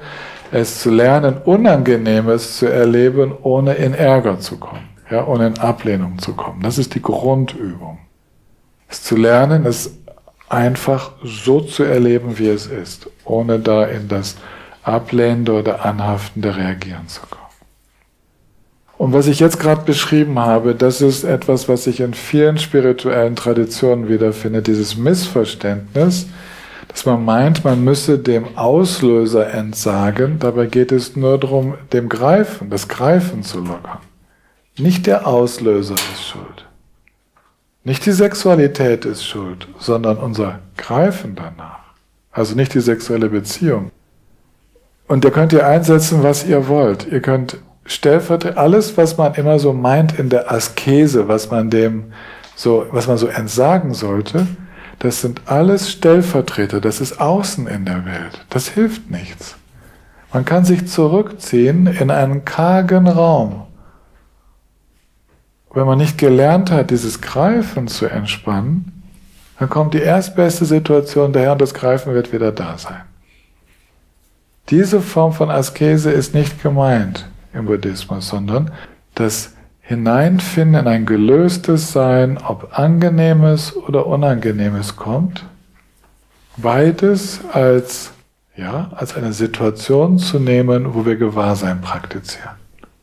es zu lernen, Unangenehmes zu erleben, ohne in Ärger zu kommen, ja, ohne in Ablehnung zu kommen. Das ist die Grundübung. Es zu lernen, es einfach so zu erleben, wie es ist, ohne da in das Ablehnende oder Anhaftende reagieren zu kommen. Und was ich jetzt gerade beschrieben habe, das ist etwas, was sich in vielen spirituellen Traditionen wiederfindet, dieses Missverständnis, dass man meint, man müsse dem Auslöser entsagen, dabei geht es nur darum, dem Greifen, das Greifen zu lockern. Nicht der Auslöser ist schuld. Nicht die Sexualität ist schuld, sondern unser Greifen danach. Also nicht die sexuelle Beziehung. Und ihr könnt ihr einsetzen, was ihr wollt. Ihr könnt stellvertretend alles, was man immer so meint in der Askese, was man dem so, was man so entsagen sollte, das sind alles Stellvertreter, das ist außen in der Welt. Das hilft nichts. Man kann sich zurückziehen in einen kargen Raum. Wenn man nicht gelernt hat, dieses Greifen zu entspannen, dann kommt die erstbeste Situation daher und das Greifen wird wieder da sein. Diese Form von Askese ist nicht gemeint im Buddhismus, sondern das Hineinfinden in ein gelöstes Sein, ob angenehmes oder unangenehmes kommt, beides als, ja, als eine Situation zu nehmen, wo wir Gewahrsein praktizieren.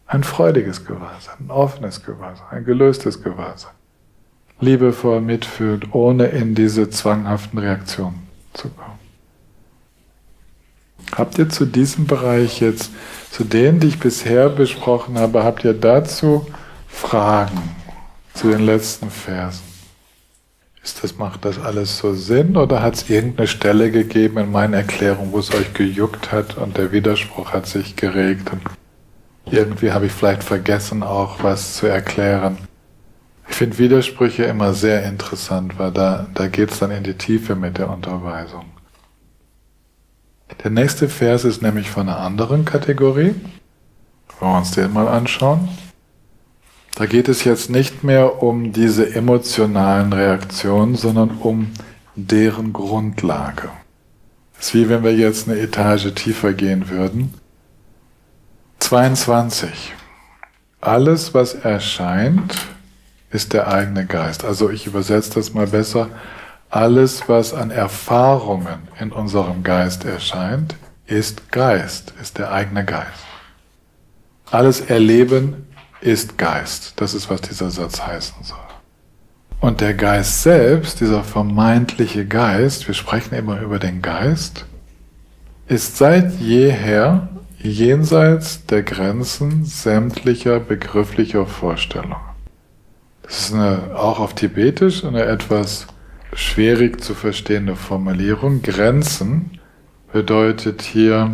Ein freudiges Gewahrsein, ein offenes Gewahrsein, ein gelöstes Gewahrsein. Liebevoll mitfühlend, ohne in diese zwanghaften Reaktionen zu kommen. Habt ihr zu diesem Bereich jetzt, zu denen, die ich bisher besprochen habe, habt ihr dazu Fragen zu den letzten Versen? Ist das, macht das alles so Sinn oder hat es irgendeine Stelle gegeben in meinen Erklärungen, wo es euch gejuckt hat und der Widerspruch hat sich geregt und irgendwie habe ich vielleicht vergessen, auch was zu erklären? Ich finde Widersprüche immer sehr interessant, weil da, da geht es dann in die Tiefe mit der Unterweisung. Der nächste Vers ist nämlich von einer anderen Kategorie. Wollen wir uns den mal anschauen? Da geht es jetzt nicht mehr um diese emotionalen Reaktionen, sondern um deren Grundlage. Es ist wie wenn wir jetzt eine Etage tiefer gehen würden. 22. Alles, was erscheint, ist der eigene Geist. Also ich übersetze das mal besser alles, was an Erfahrungen in unserem Geist erscheint, ist Geist, ist der eigene Geist. Alles Erleben ist Geist. Das ist, was dieser Satz heißen soll. Und der Geist selbst, dieser vermeintliche Geist, wir sprechen immer über den Geist, ist seit jeher jenseits der Grenzen sämtlicher begrifflicher Vorstellungen. Das ist eine, auch auf Tibetisch eine etwas schwierig zu verstehende Formulierung. Grenzen bedeutet hier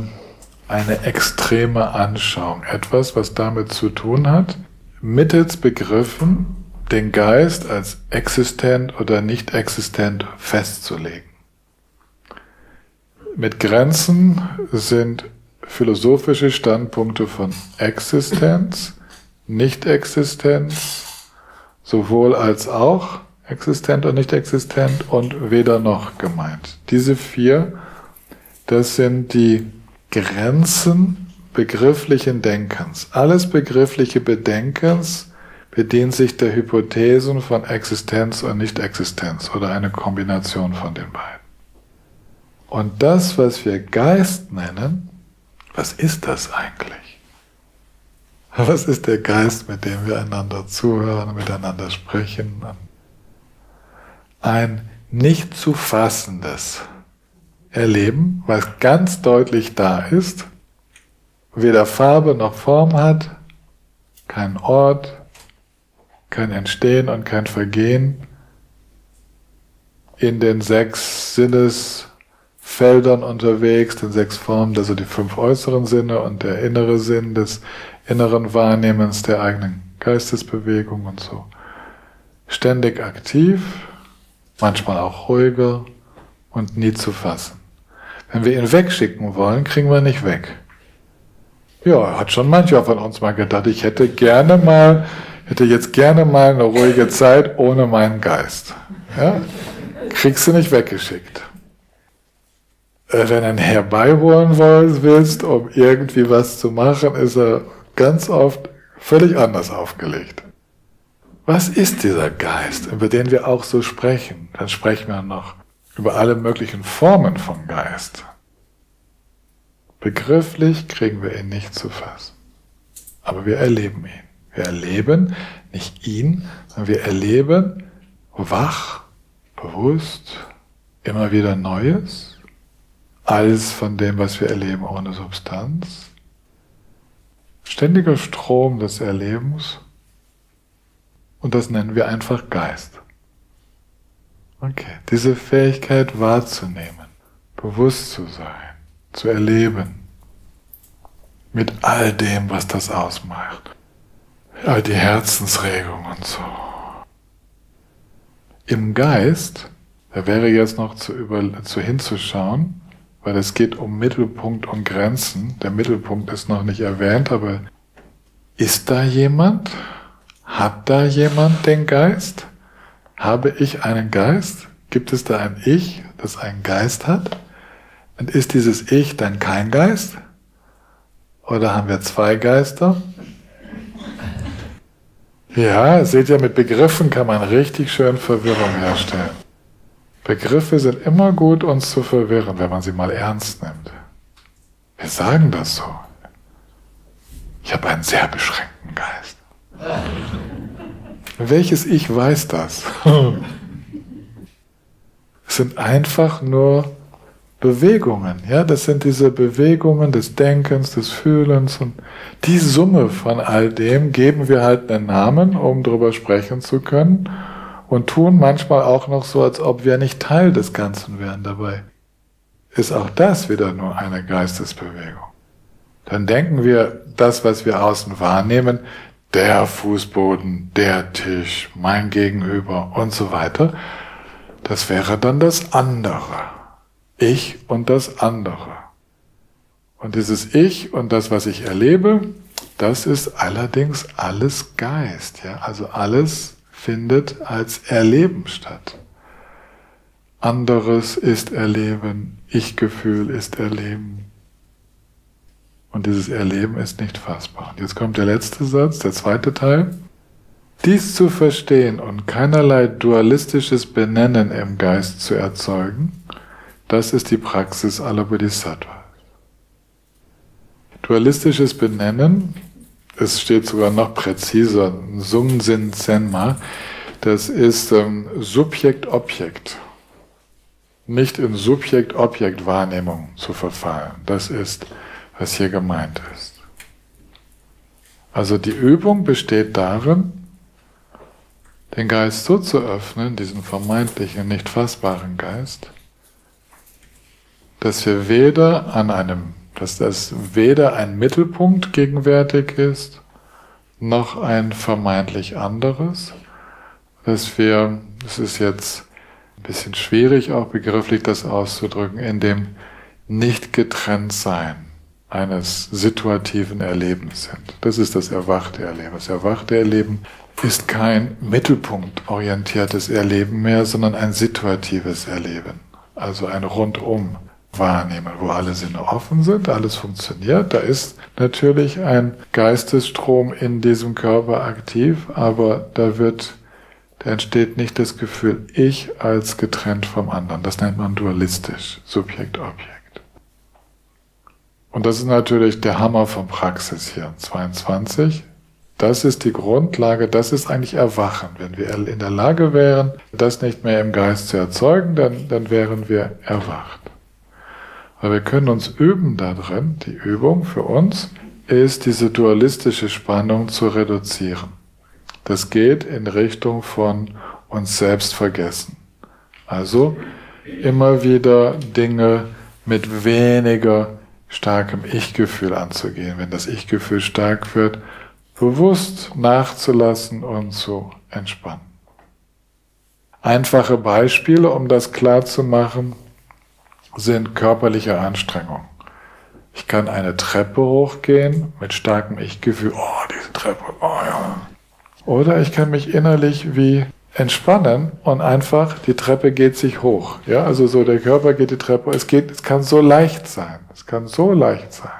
eine extreme Anschauung. Etwas, was damit zu tun hat, mittels Begriffen den Geist als existent oder nicht existent festzulegen. Mit Grenzen sind philosophische Standpunkte von Existenz, Nicht-Existenz, sowohl als auch existent und nicht existent und weder noch gemeint. Diese vier, das sind die Grenzen begrifflichen Denkens. Alles begriffliche Bedenkens bedient sich der Hypothesen von Existenz und Nicht-Existenz oder eine Kombination von den beiden. Und das, was wir Geist nennen, was ist das eigentlich? Was ist der Geist, mit dem wir einander zuhören, miteinander sprechen, ein nicht zu fassendes Erleben, was ganz deutlich da ist, weder Farbe noch Form hat, kein Ort, kein Entstehen und kein Vergehen, in den sechs Sinnesfeldern unterwegs, den sechs Formen, also die fünf äußeren Sinne und der innere Sinn des inneren Wahrnehmens der eigenen Geistesbewegung und so. Ständig aktiv, manchmal auch ruhiger und nie zu fassen. Wenn wir ihn wegschicken wollen, kriegen wir nicht weg. Ja, hat schon mancher von uns mal gedacht, ich hätte gerne mal, hätte jetzt gerne mal eine ruhige Zeit ohne meinen Geist. Ja? Kriegst du nicht weggeschickt. Äh, wenn du ihn herbeiholen willst, um irgendwie was zu machen, ist er ganz oft völlig anders aufgelegt. Was ist dieser Geist, über den wir auch so sprechen? Dann sprechen wir noch über alle möglichen Formen von Geist. Begrifflich kriegen wir ihn nicht zu fassen. Aber wir erleben ihn. Wir erleben nicht ihn, sondern wir erleben wach, bewusst, immer wieder Neues. Alles von dem, was wir erleben, ohne Substanz. Ständiger Strom des Erlebens und das nennen wir einfach Geist. Okay, diese Fähigkeit wahrzunehmen, bewusst zu sein, zu erleben, mit all dem, was das ausmacht, all die Herzensregungen und so. Im Geist, da wäre jetzt noch zu, über, zu hinzuschauen, weil es geht um Mittelpunkt und Grenzen. Der Mittelpunkt ist noch nicht erwähnt, aber ist da jemand? Hat da jemand den Geist? Habe ich einen Geist? Gibt es da ein Ich, das einen Geist hat? Und ist dieses Ich dann kein Geist? Oder haben wir zwei Geister? Ja, seht ihr, mit Begriffen kann man richtig schön Verwirrung herstellen. Begriffe sind immer gut, uns zu verwirren, wenn man sie mal ernst nimmt. Wir sagen das so. Ich habe einen sehr beschränkten Geist. Welches Ich weiß das? es sind einfach nur Bewegungen, ja, das sind diese Bewegungen des Denkens, des Fühlens und die Summe von all dem geben wir halt einen Namen, um darüber sprechen zu können und tun manchmal auch noch so, als ob wir nicht Teil des Ganzen wären dabei. Ist auch das wieder nur eine Geistesbewegung. Dann denken wir, das, was wir außen wahrnehmen, der Fußboden, der Tisch, mein Gegenüber und so weiter. Das wäre dann das andere. Ich und das andere. Und dieses Ich und das, was ich erlebe, das ist allerdings alles Geist. Ja? Also alles findet als Erleben statt. Anderes ist Erleben, Ich-Gefühl ist Erleben, und dieses Erleben ist nicht fassbar. Und jetzt kommt der letzte Satz, der zweite Teil. Dies zu verstehen und keinerlei dualistisches Benennen im Geist zu erzeugen, das ist die Praxis aller Bodhisattvas. Dualistisches Benennen, es steht sogar noch präziser, Sum Sin Senma, das ist ähm, Subjekt-Objekt. Nicht in Subjekt-Objekt-Wahrnehmung zu verfallen. Das ist was hier gemeint ist. Also die Übung besteht darin, den Geist so zu öffnen, diesen vermeintlichen, nicht fassbaren Geist, dass wir weder an einem, dass das weder ein Mittelpunkt gegenwärtig ist, noch ein vermeintlich anderes, dass wir, es ist jetzt ein bisschen schwierig auch begrifflich das auszudrücken, in dem nicht getrennt sein eines situativen Erlebens sind. Das ist das erwachte Erleben. Das erwachte Erleben ist kein mittelpunktorientiertes Erleben mehr, sondern ein situatives Erleben. Also ein rundum Wahrnehmen, wo alle Sinne offen sind, alles funktioniert. Da ist natürlich ein Geistesstrom in diesem Körper aktiv, aber da wird, da entsteht nicht das Gefühl, ich als getrennt vom anderen. Das nennt man dualistisch, Subjekt-Objekt. Und das ist natürlich der Hammer von Praxis hier, 22. Das ist die Grundlage, das ist eigentlich Erwachen. Wenn wir in der Lage wären, das nicht mehr im Geist zu erzeugen, dann, dann wären wir erwacht. Aber wir können uns üben darin, die Übung für uns ist, diese dualistische Spannung zu reduzieren. Das geht in Richtung von uns selbst vergessen. Also immer wieder Dinge mit weniger starkem Ich-Gefühl anzugehen. Wenn das Ich-Gefühl stark wird, bewusst nachzulassen und zu entspannen. Einfache Beispiele, um das klar zu machen, sind körperliche Anstrengung. Ich kann eine Treppe hochgehen mit starkem Ich-Gefühl. Oh, diese Treppe, oh ja. Oder ich kann mich innerlich wie entspannen und einfach die Treppe geht sich hoch. Ja, also so der Körper geht die Treppe. Es geht, es kann so leicht sein. Es kann so leicht sein.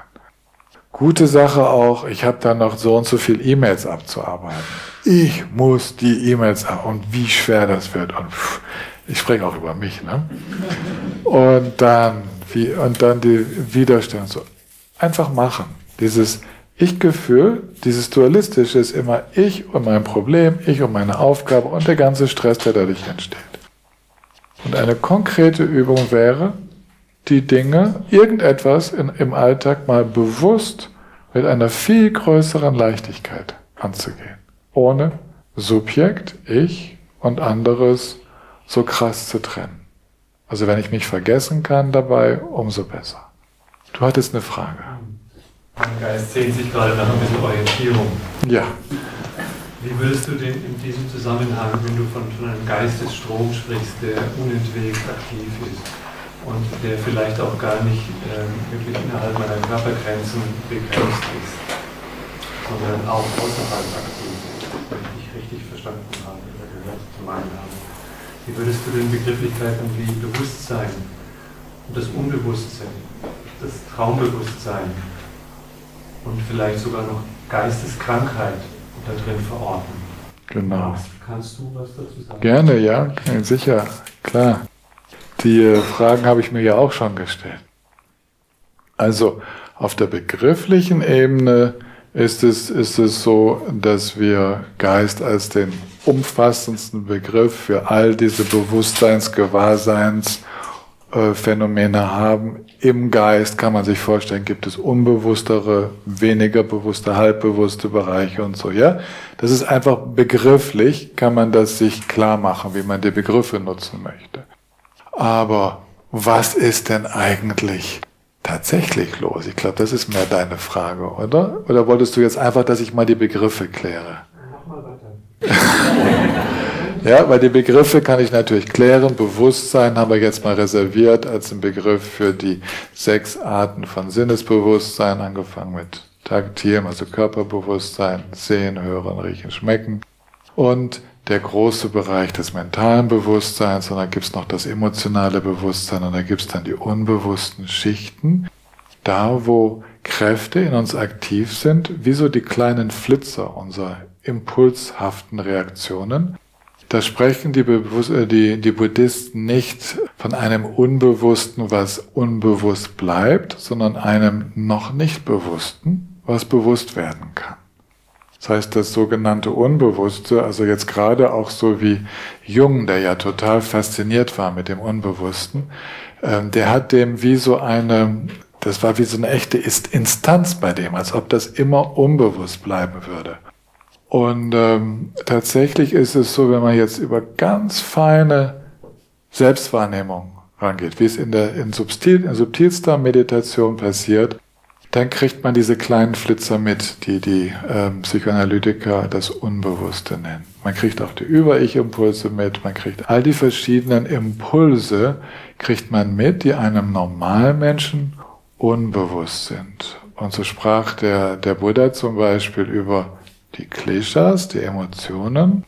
Gute Sache auch, ich habe da noch so und so viel E-Mails abzuarbeiten. Ich muss die E-Mails ab und wie schwer das wird. Und pff, ich spreche auch über mich, ne? Und dann, wie, und dann die Widerstände so. Einfach machen. Dieses Ich-Gefühl, dieses Dualistische ist immer ich und mein Problem, ich und meine Aufgabe und der ganze Stress, der dadurch entsteht. Und eine konkrete Übung wäre, die Dinge, irgendetwas in, im Alltag mal bewusst mit einer viel größeren Leichtigkeit anzugehen. Ohne Subjekt, ich und anderes so krass zu trennen. Also wenn ich mich vergessen kann dabei, umso besser. Du hattest eine Frage. Mein Geist sehnt sich gerade nach ein bisschen Orientierung. Ja. Wie würdest du denn in diesem Zusammenhang, wenn du von, von einem Geistesstrom sprichst, der unentwegt aktiv ist und der vielleicht auch gar nicht ähm, wirklich innerhalb meiner Körpergrenzen begrenzt ist, sondern auch außerhalb aktiv ist, wenn ich richtig verstanden habe oder gehört zu meinen habe? Wie würdest du denn Begrifflichkeiten wie Bewusstsein und das Unbewusstsein, das Traumbewusstsein und vielleicht sogar noch Geisteskrankheit da drin verorten? Genau. Kannst du was dazu sagen? Gerne, ja, sicher, klar. Die äh, Fragen habe ich mir ja auch schon gestellt. Also auf der begrifflichen Ebene ist es, ist es so, dass wir Geist als den umfassendsten Begriff für all diese Bewusstseins-, Gewahrseins- äh, Phänomene haben. Im Geist kann man sich vorstellen, gibt es unbewusstere, weniger bewusste, halbbewusste Bereiche und so, ja. Das ist einfach begrifflich, kann man das sich klar machen, wie man die Begriffe nutzen möchte. Aber was ist denn eigentlich tatsächlich los? Ich glaube, das ist mehr deine Frage, oder? Oder wolltest du jetzt einfach, dass ich mal die Begriffe kläre? Mach mal weiter. ja, weil die Begriffe kann ich natürlich klären. Bewusstsein haben wir jetzt mal reserviert als ein Begriff für die sechs Arten von Sinnesbewusstsein, angefangen mit taktilem, also Körperbewusstsein, Sehen, Hören, Riechen, Schmecken. Und der große Bereich des mentalen Bewusstseins und dann gibt es noch das emotionale Bewusstsein und da gibt es dann die unbewussten Schichten, da wo Kräfte in uns aktiv sind, wie so die kleinen Flitzer unserer impulshaften Reaktionen. Da sprechen die, äh, die, die Buddhisten nicht von einem Unbewussten, was unbewusst bleibt, sondern einem noch nicht Bewussten, was bewusst werden kann. Das heißt, das sogenannte Unbewusste, also jetzt gerade auch so wie Jung, der ja total fasziniert war mit dem Unbewussten, ähm, der hat dem wie so eine, das war wie so eine echte Instanz bei dem, als ob das immer unbewusst bleiben würde. Und ähm, tatsächlich ist es so, wenn man jetzt über ganz feine Selbstwahrnehmung rangeht, wie es in der in, subtil, in subtilster Meditation passiert, dann kriegt man diese kleinen Flitzer mit, die die ähm, Psychoanalytiker das Unbewusste nennen. Man kriegt auch die Über-Ich-Impulse mit, man kriegt all die verschiedenen Impulse, kriegt man mit, die einem Normalmenschen unbewusst sind. Und so sprach der, der Buddha zum Beispiel über die Kleshas, die Emotionen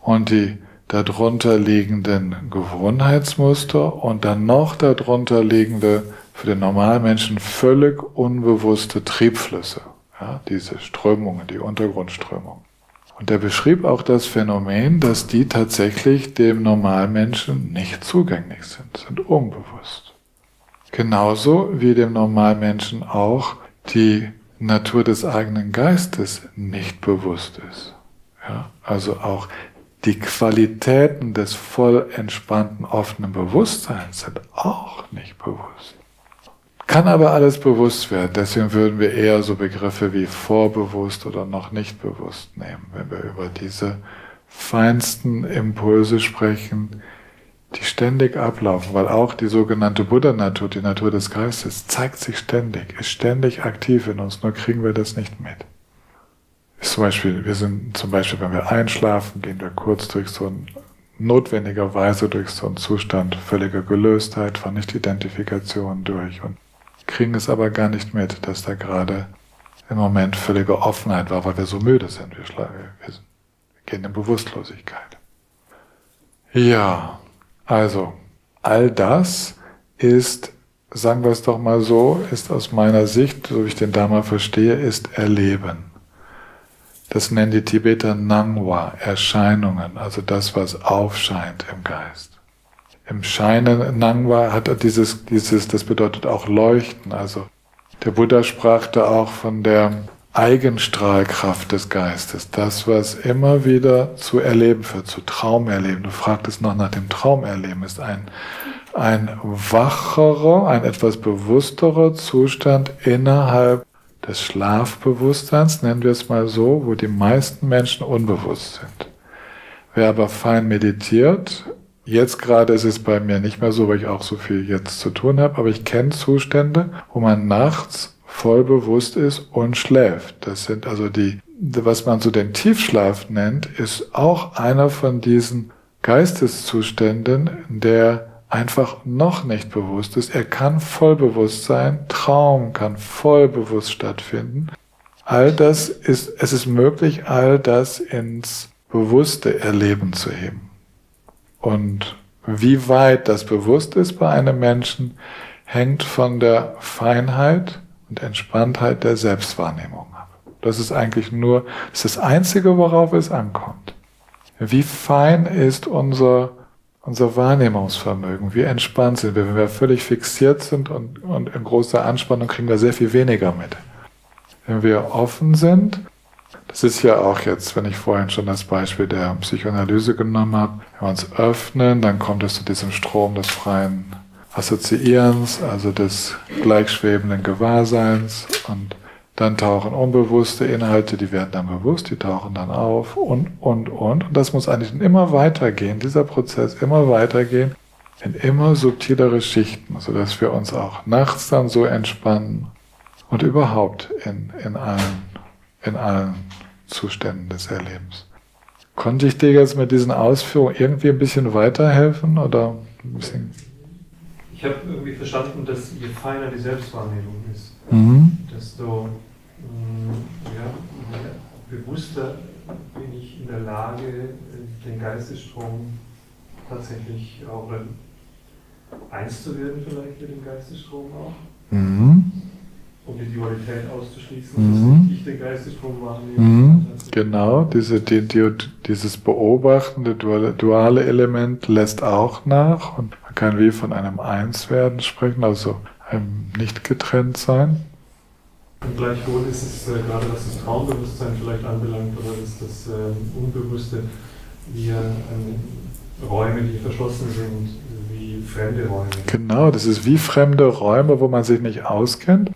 und die darunter liegenden Gewohnheitsmuster und dann noch darunter liegende für den Normalmenschen völlig unbewusste Triebflüsse, ja, diese Strömungen, die Untergrundströmungen. Und er beschrieb auch das Phänomen, dass die tatsächlich dem Normalmenschen nicht zugänglich sind, sind unbewusst. Genauso wie dem Normalmenschen auch die Natur des eigenen Geistes nicht bewusst ist. Ja, also auch die Qualitäten des voll entspannten, offenen Bewusstseins sind auch nicht bewusst. Kann aber alles bewusst werden. Deswegen würden wir eher so Begriffe wie vorbewusst oder noch nicht bewusst nehmen, wenn wir über diese feinsten Impulse sprechen, die ständig ablaufen, weil auch die sogenannte Buddha-Natur, die Natur des Geistes, zeigt sich ständig, ist ständig aktiv in uns, nur kriegen wir das nicht mit. Zum Beispiel, wir sind zum Beispiel, wenn wir einschlafen, gehen wir kurz durch so ein notwendigerweise durch so einen Zustand völliger Gelöstheit von Nicht-Identifikation durch und kriegen es aber gar nicht mit, dass da gerade im Moment völlige Offenheit war, weil wir so müde sind. Wir, wir gehen in Bewusstlosigkeit. Ja, also all das ist, sagen wir es doch mal so, ist aus meiner Sicht, so wie ich den Dharma verstehe, ist Erleben. Das nennen die Tibeter Nangwa, Erscheinungen, also das, was aufscheint im Geist. Im Scheinen, Nangwa hat dieses, dieses, das bedeutet auch Leuchten, also der Buddha sprach da auch von der Eigenstrahlkraft des Geistes, das, was immer wieder zu erleben führt, zu Traumerleben. Du fragtest noch nach dem Traumerleben, ist ein, ein wacherer, ein etwas bewussterer Zustand innerhalb des Schlafbewusstseins, nennen wir es mal so, wo die meisten Menschen unbewusst sind. Wer aber fein meditiert, jetzt gerade ist es bei mir nicht mehr so, weil ich auch so viel jetzt zu tun habe, aber ich kenne Zustände, wo man nachts voll bewusst ist und schläft. Das sind also die, was man so den Tiefschlaf nennt, ist auch einer von diesen Geisteszuständen, der einfach noch nicht bewusst ist. Er kann vollbewusst sein, Traum kann vollbewusst stattfinden. All das ist, es ist möglich, all das ins bewusste Erleben zu heben. Und wie weit das bewusst ist bei einem Menschen, hängt von der Feinheit und Entspanntheit der Selbstwahrnehmung ab. Das ist eigentlich nur, das ist das Einzige, worauf es ankommt. Wie fein ist unser unser Wahrnehmungsvermögen, wie entspannt sind wir. Wenn wir völlig fixiert sind und, und in großer Anspannung, kriegen wir sehr viel weniger mit. Wenn wir offen sind, das ist ja auch jetzt, wenn ich vorhin schon das Beispiel der Psychoanalyse genommen habe, wenn wir uns öffnen, dann kommt es zu diesem Strom des freien Assoziierens, also des gleichschwebenden Gewahrseins und dann tauchen unbewusste Inhalte, die werden dann bewusst, die tauchen dann auf und, und, und. Und das muss eigentlich immer weitergehen, dieser Prozess immer weitergehen in immer subtilere Schichten, sodass wir uns auch nachts dann so entspannen und überhaupt in, in, allen, in allen Zuständen des Erlebens. Konnte ich dir jetzt mit diesen Ausführungen irgendwie ein bisschen weiterhelfen oder ein bisschen? Ich habe irgendwie verstanden, dass je feiner die Selbstwahrnehmung ist, mhm. desto ja, bewusster bin ich in der Lage, den Geistesstrom tatsächlich auch eins zu werden, vielleicht mit dem Geistesstrom auch. Mhm. Um die Dualität auszuschließen, mhm. dass ich den Geistesstrom wahrnehme. Mhm. Genau, diese, die, die, dieses beobachtende duale, Element lässt auch nach und kann wie von einem Einswerden sprechen, also einem nicht getrennt sein. Und gleichwohl ist es, äh, gerade was das Traumbewusstsein vielleicht anbelangt, oder ist das äh, Unbewusste, wie äh, Räume, die verschlossen sind, wie fremde Räume. Genau, das ist wie fremde Räume, wo man sich nicht auskennt.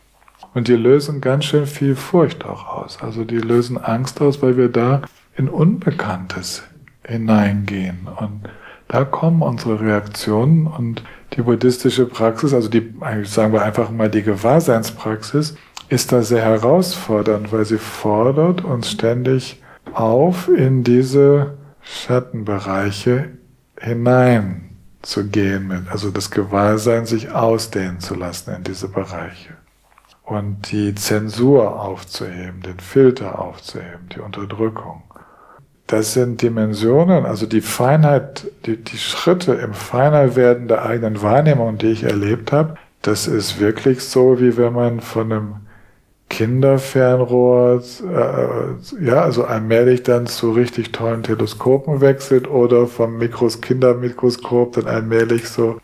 Und die lösen ganz schön viel Furcht auch aus. Also die lösen Angst aus, weil wir da in Unbekanntes hineingehen. Und da kommen unsere Reaktionen und die buddhistische Praxis, also die, sagen wir einfach mal die Gewahrseinspraxis, ist da sehr herausfordernd, weil sie fordert uns ständig auf, in diese Schattenbereiche hineinzugehen, also das Gewahrsein sich ausdehnen zu lassen in diese Bereiche und die Zensur aufzuheben, den Filter aufzuheben, die Unterdrückung. Das sind Dimensionen, also die Feinheit, die, die Schritte im Feinerwerden der eigenen Wahrnehmung, die ich erlebt habe, das ist wirklich so, wie wenn man von einem Kinderfernrohr, äh, ja, also allmählich dann zu richtig tollen Teleskopen wechselt oder vom Mikros Kindermikroskop dann allmählich so,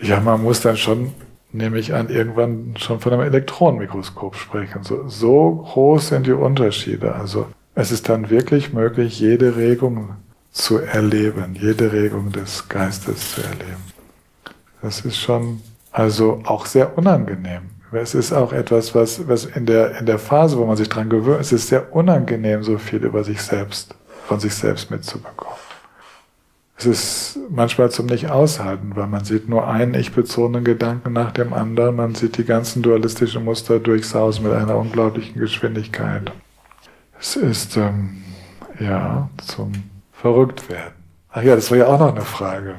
ja, man muss dann schon, nehme ich an, irgendwann schon von einem Elektronenmikroskop sprechen. So, so groß sind die Unterschiede. Also es ist dann wirklich möglich, jede Regung zu erleben, jede Regung des Geistes zu erleben. Das ist schon also auch sehr unangenehm. Es ist auch etwas, was, was in der, in der Phase, wo man sich dran gewöhnt, es ist sehr unangenehm, so viel über sich selbst, von sich selbst mitzubekommen. Es ist manchmal zum Nicht-Aushalten, weil man sieht nur einen ich-bezogenen Gedanken nach dem anderen, man sieht die ganzen dualistischen Muster durchsausen mit einer unglaublichen Geschwindigkeit. Es ist, ähm, ja, zum Verrücktwerden. Ach ja, das war ja auch noch eine Frage.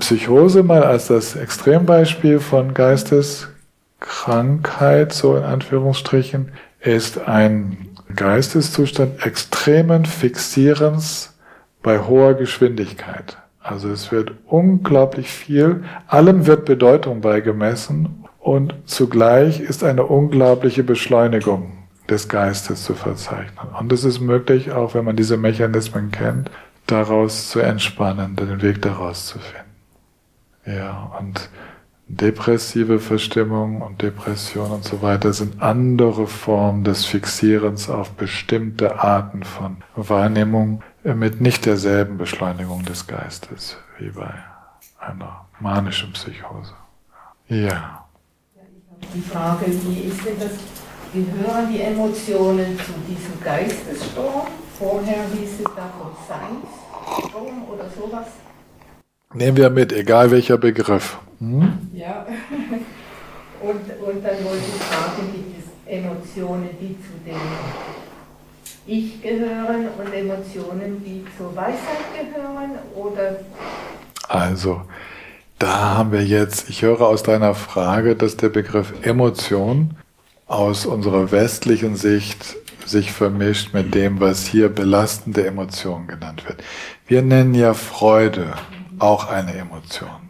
Psychose mal als das Extrembeispiel von Geisteskrankheit, so in Anführungsstrichen, ist ein Geisteszustand extremen Fixierens bei hoher Geschwindigkeit. Also es wird unglaublich viel, allem wird Bedeutung beigemessen und zugleich ist eine unglaubliche Beschleunigung des Geistes zu verzeichnen. Und es ist möglich, auch wenn man diese Mechanismen kennt, daraus zu entspannen, den Weg daraus zu finden. Ja, und depressive Verstimmung und Depression und so weiter sind andere Formen des Fixierens auf bestimmte Arten von Wahrnehmung mit nicht derselben Beschleunigung des Geistes wie bei einer manischen Psychose. Ja. Die Frage, wie ist denn das? Gehören die Emotionen zu diesem Geistesstrom? Vorher hieß es davon Seinsstrom oder sowas? Nehmen wir mit, egal welcher Begriff. Hm? Ja. Und, und dann wollte ich fragen, gibt es Emotionen, die zu dem Ich gehören und Emotionen, die zur Weisheit gehören? Oder? Also, da haben wir jetzt, ich höre aus deiner Frage, dass der Begriff Emotion aus unserer westlichen Sicht sich vermischt mit dem, was hier belastende Emotion genannt wird. Wir nennen ja Freude auch eine Emotion.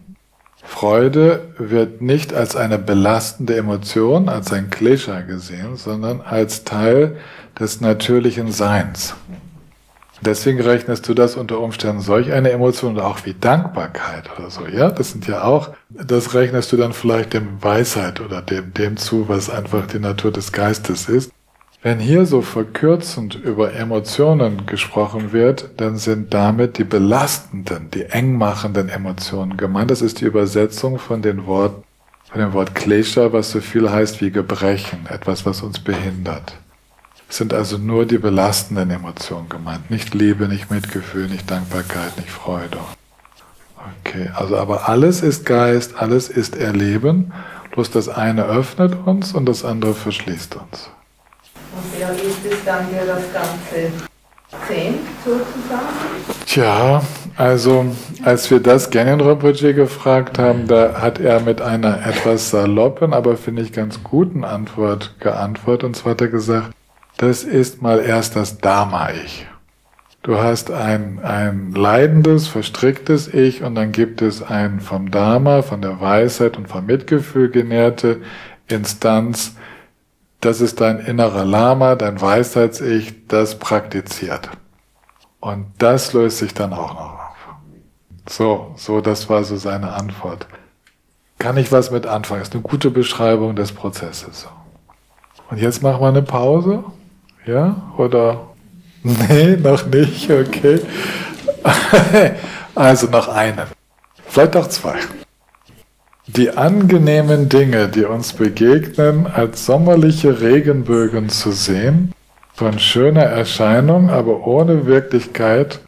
Freude wird nicht als eine belastende Emotion, als ein Klischee gesehen, sondern als Teil des natürlichen Seins. Deswegen rechnest du das unter Umständen solch eine Emotion auch wie Dankbarkeit oder so, ja? Das sind ja auch, das rechnest du dann vielleicht dem Weisheit oder dem, dem zu, was einfach die Natur des Geistes ist. Wenn hier so verkürzend über Emotionen gesprochen wird, dann sind damit die belastenden, die engmachenden Emotionen gemeint. Das ist die Übersetzung von, den Wort, von dem Wort Klesha, was so viel heißt wie Gebrechen, etwas, was uns behindert. Sind also nur die belastenden Emotionen gemeint, nicht Liebe, nicht Mitgefühl, nicht Dankbarkeit, nicht Freude. Okay, also aber alles ist Geist, alles ist Erleben, bloß das eine öffnet uns und das andere verschließt uns. Und wer ist es dann, der das Ganze zähmt, sozusagen? Tja, also als wir das Gannon Rinpoche gefragt haben, da hat er mit einer etwas saloppen, aber finde ich ganz guten Antwort geantwortet. Und zwar hat er gesagt, das ist mal erst das Dharma-Ich. Du hast ein, ein leidendes, verstricktes Ich und dann gibt es ein vom Dharma, von der Weisheit und vom Mitgefühl genährte Instanz, das ist dein innerer Lama, dein Weisheits-Ich, das praktiziert. Und das löst sich dann auch noch auf. So, so, das war so seine Antwort. Kann ich was mit anfangen? Ist eine gute Beschreibung des Prozesses. Und jetzt machen wir eine Pause. Ja? Oder? Nee, noch nicht, okay. Also noch eine. Vielleicht auch zwei die angenehmen Dinge, die uns begegnen, als sommerliche Regenbögen zu sehen, von schöner Erscheinung, aber ohne Wirklichkeit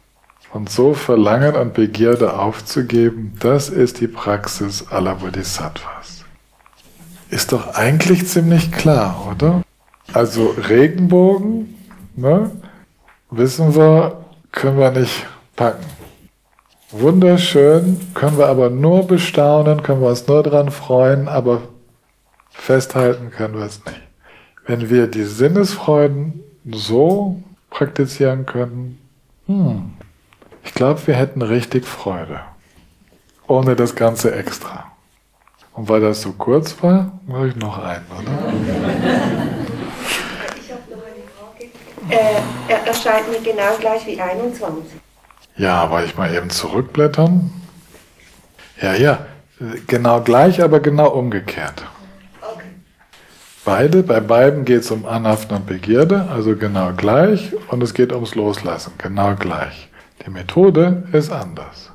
und so Verlangen und Begierde aufzugeben, das ist die Praxis aller Bodhisattvas. Ist doch eigentlich ziemlich klar, oder? Also Regenbogen, ne, wissen wir, können wir nicht packen. Wunderschön, können wir aber nur bestaunen, können wir uns nur daran freuen, aber festhalten können wir es nicht. Wenn wir die Sinnesfreuden so praktizieren können, hm, ich glaube, wir hätten richtig Freude. Ohne das Ganze extra. Und weil das so kurz war, mache ich noch einen, oder? Ich habe noch eine Frage. Äh, er erscheint mir genau gleich wie 21. Ja, weil ich mal eben zurückblättern. Ja, ja, genau gleich, aber genau umgekehrt. Beide, bei beiden geht es um Anhaften und Begierde, also genau gleich, und es geht ums Loslassen, genau gleich. Die Methode ist anders.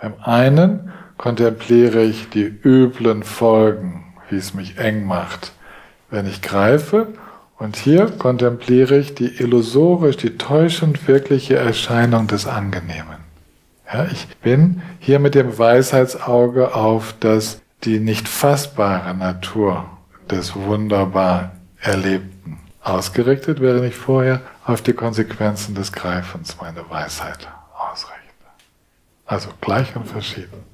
Beim einen kontempliere ich die üblen Folgen, wie es mich eng macht, wenn ich greife, und hier kontempliere ich die illusorisch, die täuschend wirkliche Erscheinung des Angenehmen. Ja, ich bin hier mit dem Weisheitsauge auf das, die nicht fassbare Natur des wunderbar Erlebten ausgerichtet, während ich vorher auf die Konsequenzen des Greifens meine Weisheit ausrichte. Also gleich und verschieden.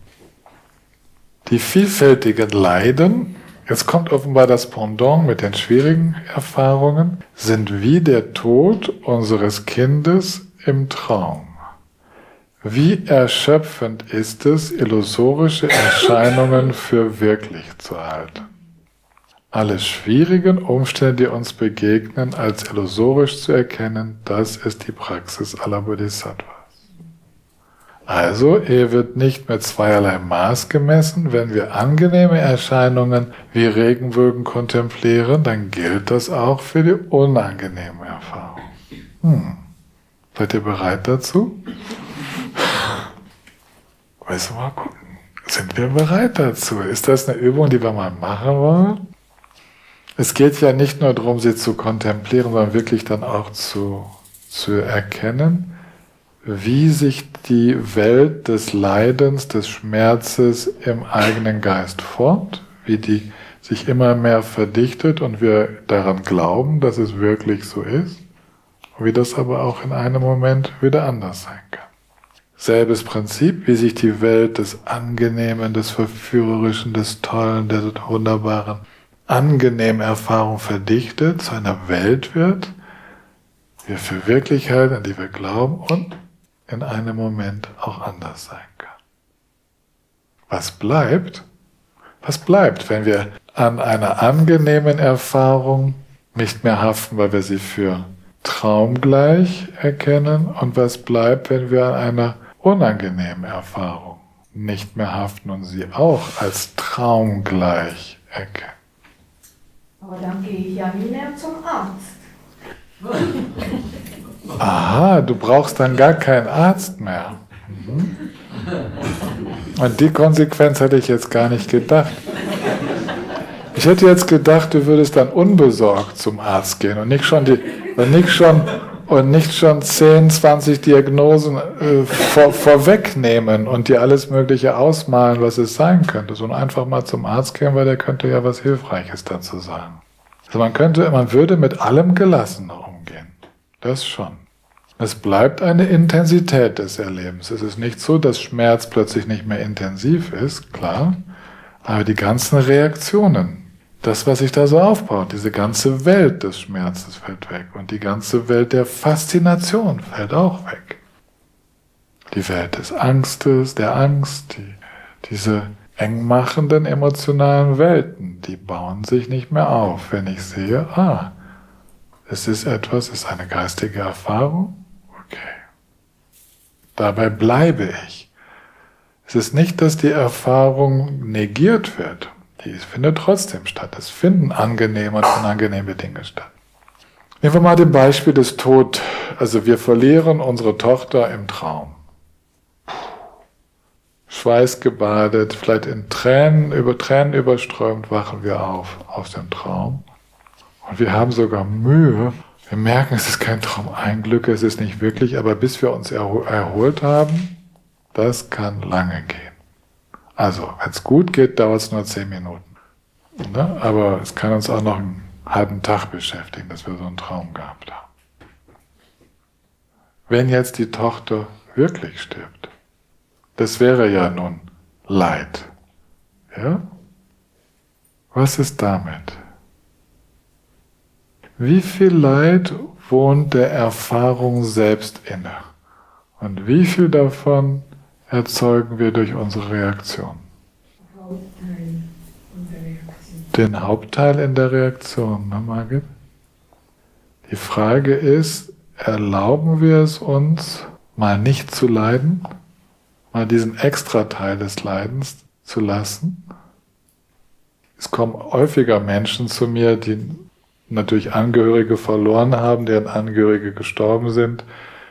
Die vielfältigen Leiden, jetzt kommt offenbar das Pendant mit den schwierigen Erfahrungen, sind wie der Tod unseres Kindes im Traum. Wie erschöpfend ist es, illusorische Erscheinungen für wirklich zu halten. Alle schwierigen Umstände, die uns begegnen, als illusorisch zu erkennen, das ist die Praxis aller Bodhisattvas. Also, er wird nicht mit zweierlei Maß gemessen. Wenn wir angenehme Erscheinungen wie Regenbögen kontemplieren, dann gilt das auch für die unangenehmen Erfahrungen. Hm. Seid ihr bereit dazu? Weißt du mal gucken. Sind wir bereit dazu? Ist das eine Übung, die wir mal machen wollen? Es geht ja nicht nur darum, sie zu kontemplieren, sondern wirklich dann auch zu, zu erkennen, wie sich die Welt des Leidens, des Schmerzes im eigenen Geist formt, wie die sich immer mehr verdichtet und wir daran glauben, dass es wirklich so ist, wie das aber auch in einem Moment wieder anders sein kann. Selbes Prinzip, wie sich die Welt des Angenehmen, des Verführerischen, des Tollen, der Wunderbaren, angenehmen Erfahrung verdichtet, zu einer Welt wird, wir für Wirklichkeit, an die wir glauben und in einem Moment auch anders sein kann. Was bleibt? Was bleibt, wenn wir an einer angenehmen Erfahrung nicht mehr haften, weil wir sie für traumgleich erkennen? Und was bleibt, wenn wir an einer unangenehmen Erfahrung nicht mehr haften und sie auch als traumgleich erkennen? Aber dann gehe ich ja nie mehr zum Arzt. Aha, du brauchst dann gar keinen Arzt mehr. Mhm. Und die Konsequenz hätte ich jetzt gar nicht gedacht. Ich hätte jetzt gedacht, du würdest dann unbesorgt zum Arzt gehen und nicht schon die, und nicht schon, und nicht schon 10, 20 Diagnosen äh, vor, vorwegnehmen und dir alles Mögliche ausmalen, was es sein könnte, sondern einfach mal zum Arzt gehen, weil der könnte ja was Hilfreiches dazu sagen. Also man könnte, man würde mit allem gelassener umgehen. Das schon. Es bleibt eine Intensität des Erlebens. Es ist nicht so, dass Schmerz plötzlich nicht mehr intensiv ist, klar, aber die ganzen Reaktionen, das, was sich da so aufbaut, diese ganze Welt des Schmerzes fällt weg und die ganze Welt der Faszination fällt auch weg. Die Welt des Angstes, der Angst, die, diese engmachenden emotionalen Welten, die bauen sich nicht mehr auf, wenn ich sehe, ah, es ist etwas, es ist eine geistige Erfahrung, okay. Dabei bleibe ich. Es ist nicht, dass die Erfahrung negiert wird, die findet trotzdem statt. Es finden angenehme und unangenehme Dinge statt. Nehmen wir mal den Beispiel des Tod. Also wir verlieren unsere Tochter im Traum. Schweißgebadet, vielleicht in Tränen, über Tränen überströmt, wachen wir auf aus dem Traum. Und wir haben sogar Mühe. Wir merken, es ist kein Traum, ein Glück, es ist nicht wirklich, aber bis wir uns erholt haben, das kann lange gehen. Also, wenn es gut geht, dauert es nur zehn Minuten. Ne? Aber es kann uns auch noch einen halben Tag beschäftigen, dass wir so einen Traum gehabt haben. Wenn jetzt die Tochter wirklich stirbt, das wäre ja nun Leid. Ja? Was ist damit? Wie viel Leid wohnt der Erfahrung selbst inne? Und wie viel davon erzeugen wir durch unsere Reaktion? Den Hauptteil in der Reaktion, ne Margit? Die Frage ist, erlauben wir es uns, mal nicht zu leiden, mal diesen Extrateil des Leidens zu lassen? Es kommen häufiger Menschen zu mir, die natürlich Angehörige verloren haben, deren Angehörige gestorben sind,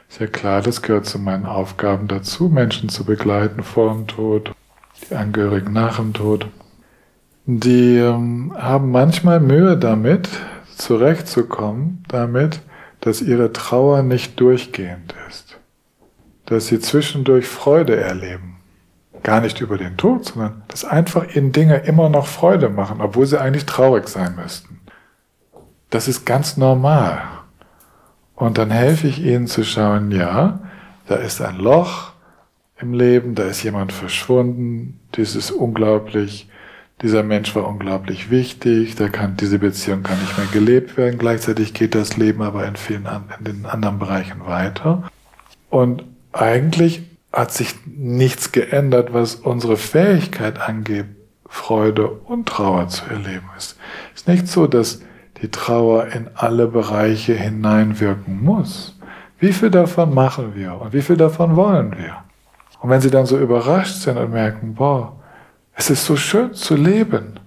ist ja klar, das gehört zu meinen Aufgaben dazu, Menschen zu begleiten vor dem Tod, die Angehörigen nach dem Tod. Die ähm, haben manchmal Mühe damit, zurechtzukommen, damit, dass ihre Trauer nicht durchgehend ist. Dass sie zwischendurch Freude erleben. Gar nicht über den Tod, sondern dass einfach ihnen Dinge immer noch Freude machen, obwohl sie eigentlich traurig sein müssten. Das ist ganz normal. Und dann helfe ich ihnen zu schauen, ja, da ist ein Loch im Leben, da ist jemand verschwunden, das ist unglaublich, dieser Mensch war unglaublich wichtig, da kann, diese Beziehung kann nicht mehr gelebt werden, gleichzeitig geht das Leben aber in vielen in den anderen Bereichen weiter. Und eigentlich hat sich nichts geändert, was unsere Fähigkeit angeht, Freude und Trauer zu erleben ist. Es ist nicht so, dass die Trauer in alle Bereiche hineinwirken muss. Wie viel davon machen wir und wie viel davon wollen wir? Und wenn sie dann so überrascht sind und merken, boah, es ist so schön zu leben.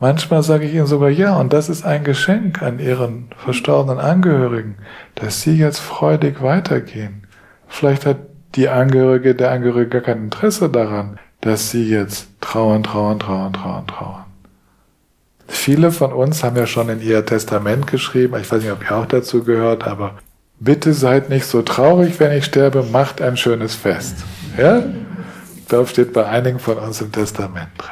Manchmal sage ich ihnen sogar, ja, und das ist ein Geschenk an ihren verstorbenen Angehörigen, dass sie jetzt freudig weitergehen. Vielleicht hat die Angehörige, der Angehörige gar kein Interesse daran, dass sie jetzt trauern, trauern, trauern, trauern, trauern. Viele von uns haben ja schon in ihr Testament geschrieben, ich weiß nicht, ob ihr auch dazu gehört, aber bitte seid nicht so traurig, wenn ich sterbe, macht ein schönes Fest. Ja? Da steht bei einigen von uns im Testament drin.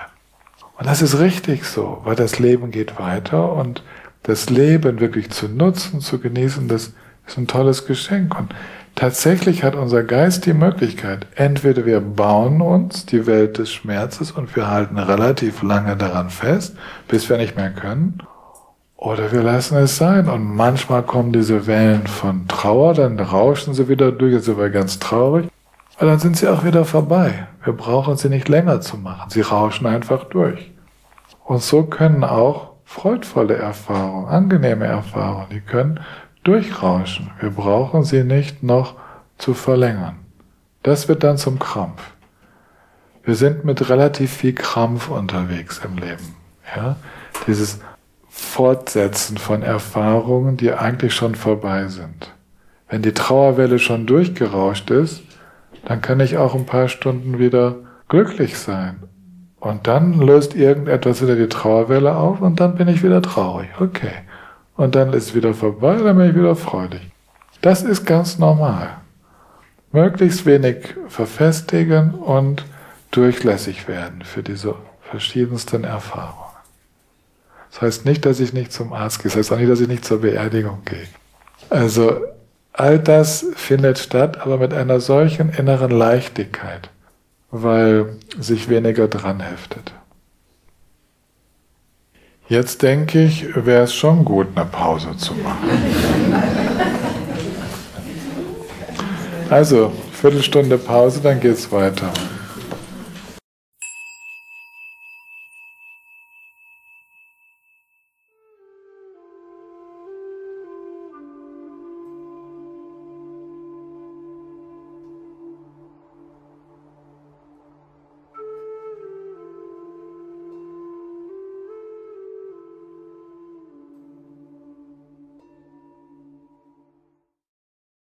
Und das ist richtig so, weil das Leben geht weiter und das Leben wirklich zu nutzen, zu genießen, das ist ein tolles Geschenk. Und tatsächlich hat unser Geist die Möglichkeit, entweder wir bauen uns die Welt des Schmerzes und wir halten relativ lange daran fest, bis wir nicht mehr können, oder wir lassen es sein. Und manchmal kommen diese Wellen von Trauer, dann rauschen sie wieder durch, jetzt sind wir ganz traurig, aber dann sind sie auch wieder vorbei. Wir brauchen sie nicht länger zu machen, sie rauschen einfach durch. Und so können auch freudvolle Erfahrungen, angenehme Erfahrungen, die können durchrauschen. Wir brauchen sie nicht noch zu verlängern. Das wird dann zum Krampf. Wir sind mit relativ viel Krampf unterwegs im Leben. Ja? Dieses Fortsetzen von Erfahrungen, die eigentlich schon vorbei sind. Wenn die Trauerwelle schon durchgerauscht ist, dann kann ich auch ein paar Stunden wieder glücklich sein. Und dann löst irgendetwas wieder die Trauerwelle auf und dann bin ich wieder traurig. Okay und dann ist wieder vorbei, dann bin ich wieder freudig. Das ist ganz normal. Möglichst wenig verfestigen und durchlässig werden für diese verschiedensten Erfahrungen. Das heißt nicht, dass ich nicht zum Arzt gehe, das heißt auch nicht, dass ich nicht zur Beerdigung gehe. Also all das findet statt, aber mit einer solchen inneren Leichtigkeit, weil sich weniger dran heftet. Jetzt denke ich, wäre es schon gut, eine Pause zu machen. Also, Viertelstunde Pause, dann geht's weiter.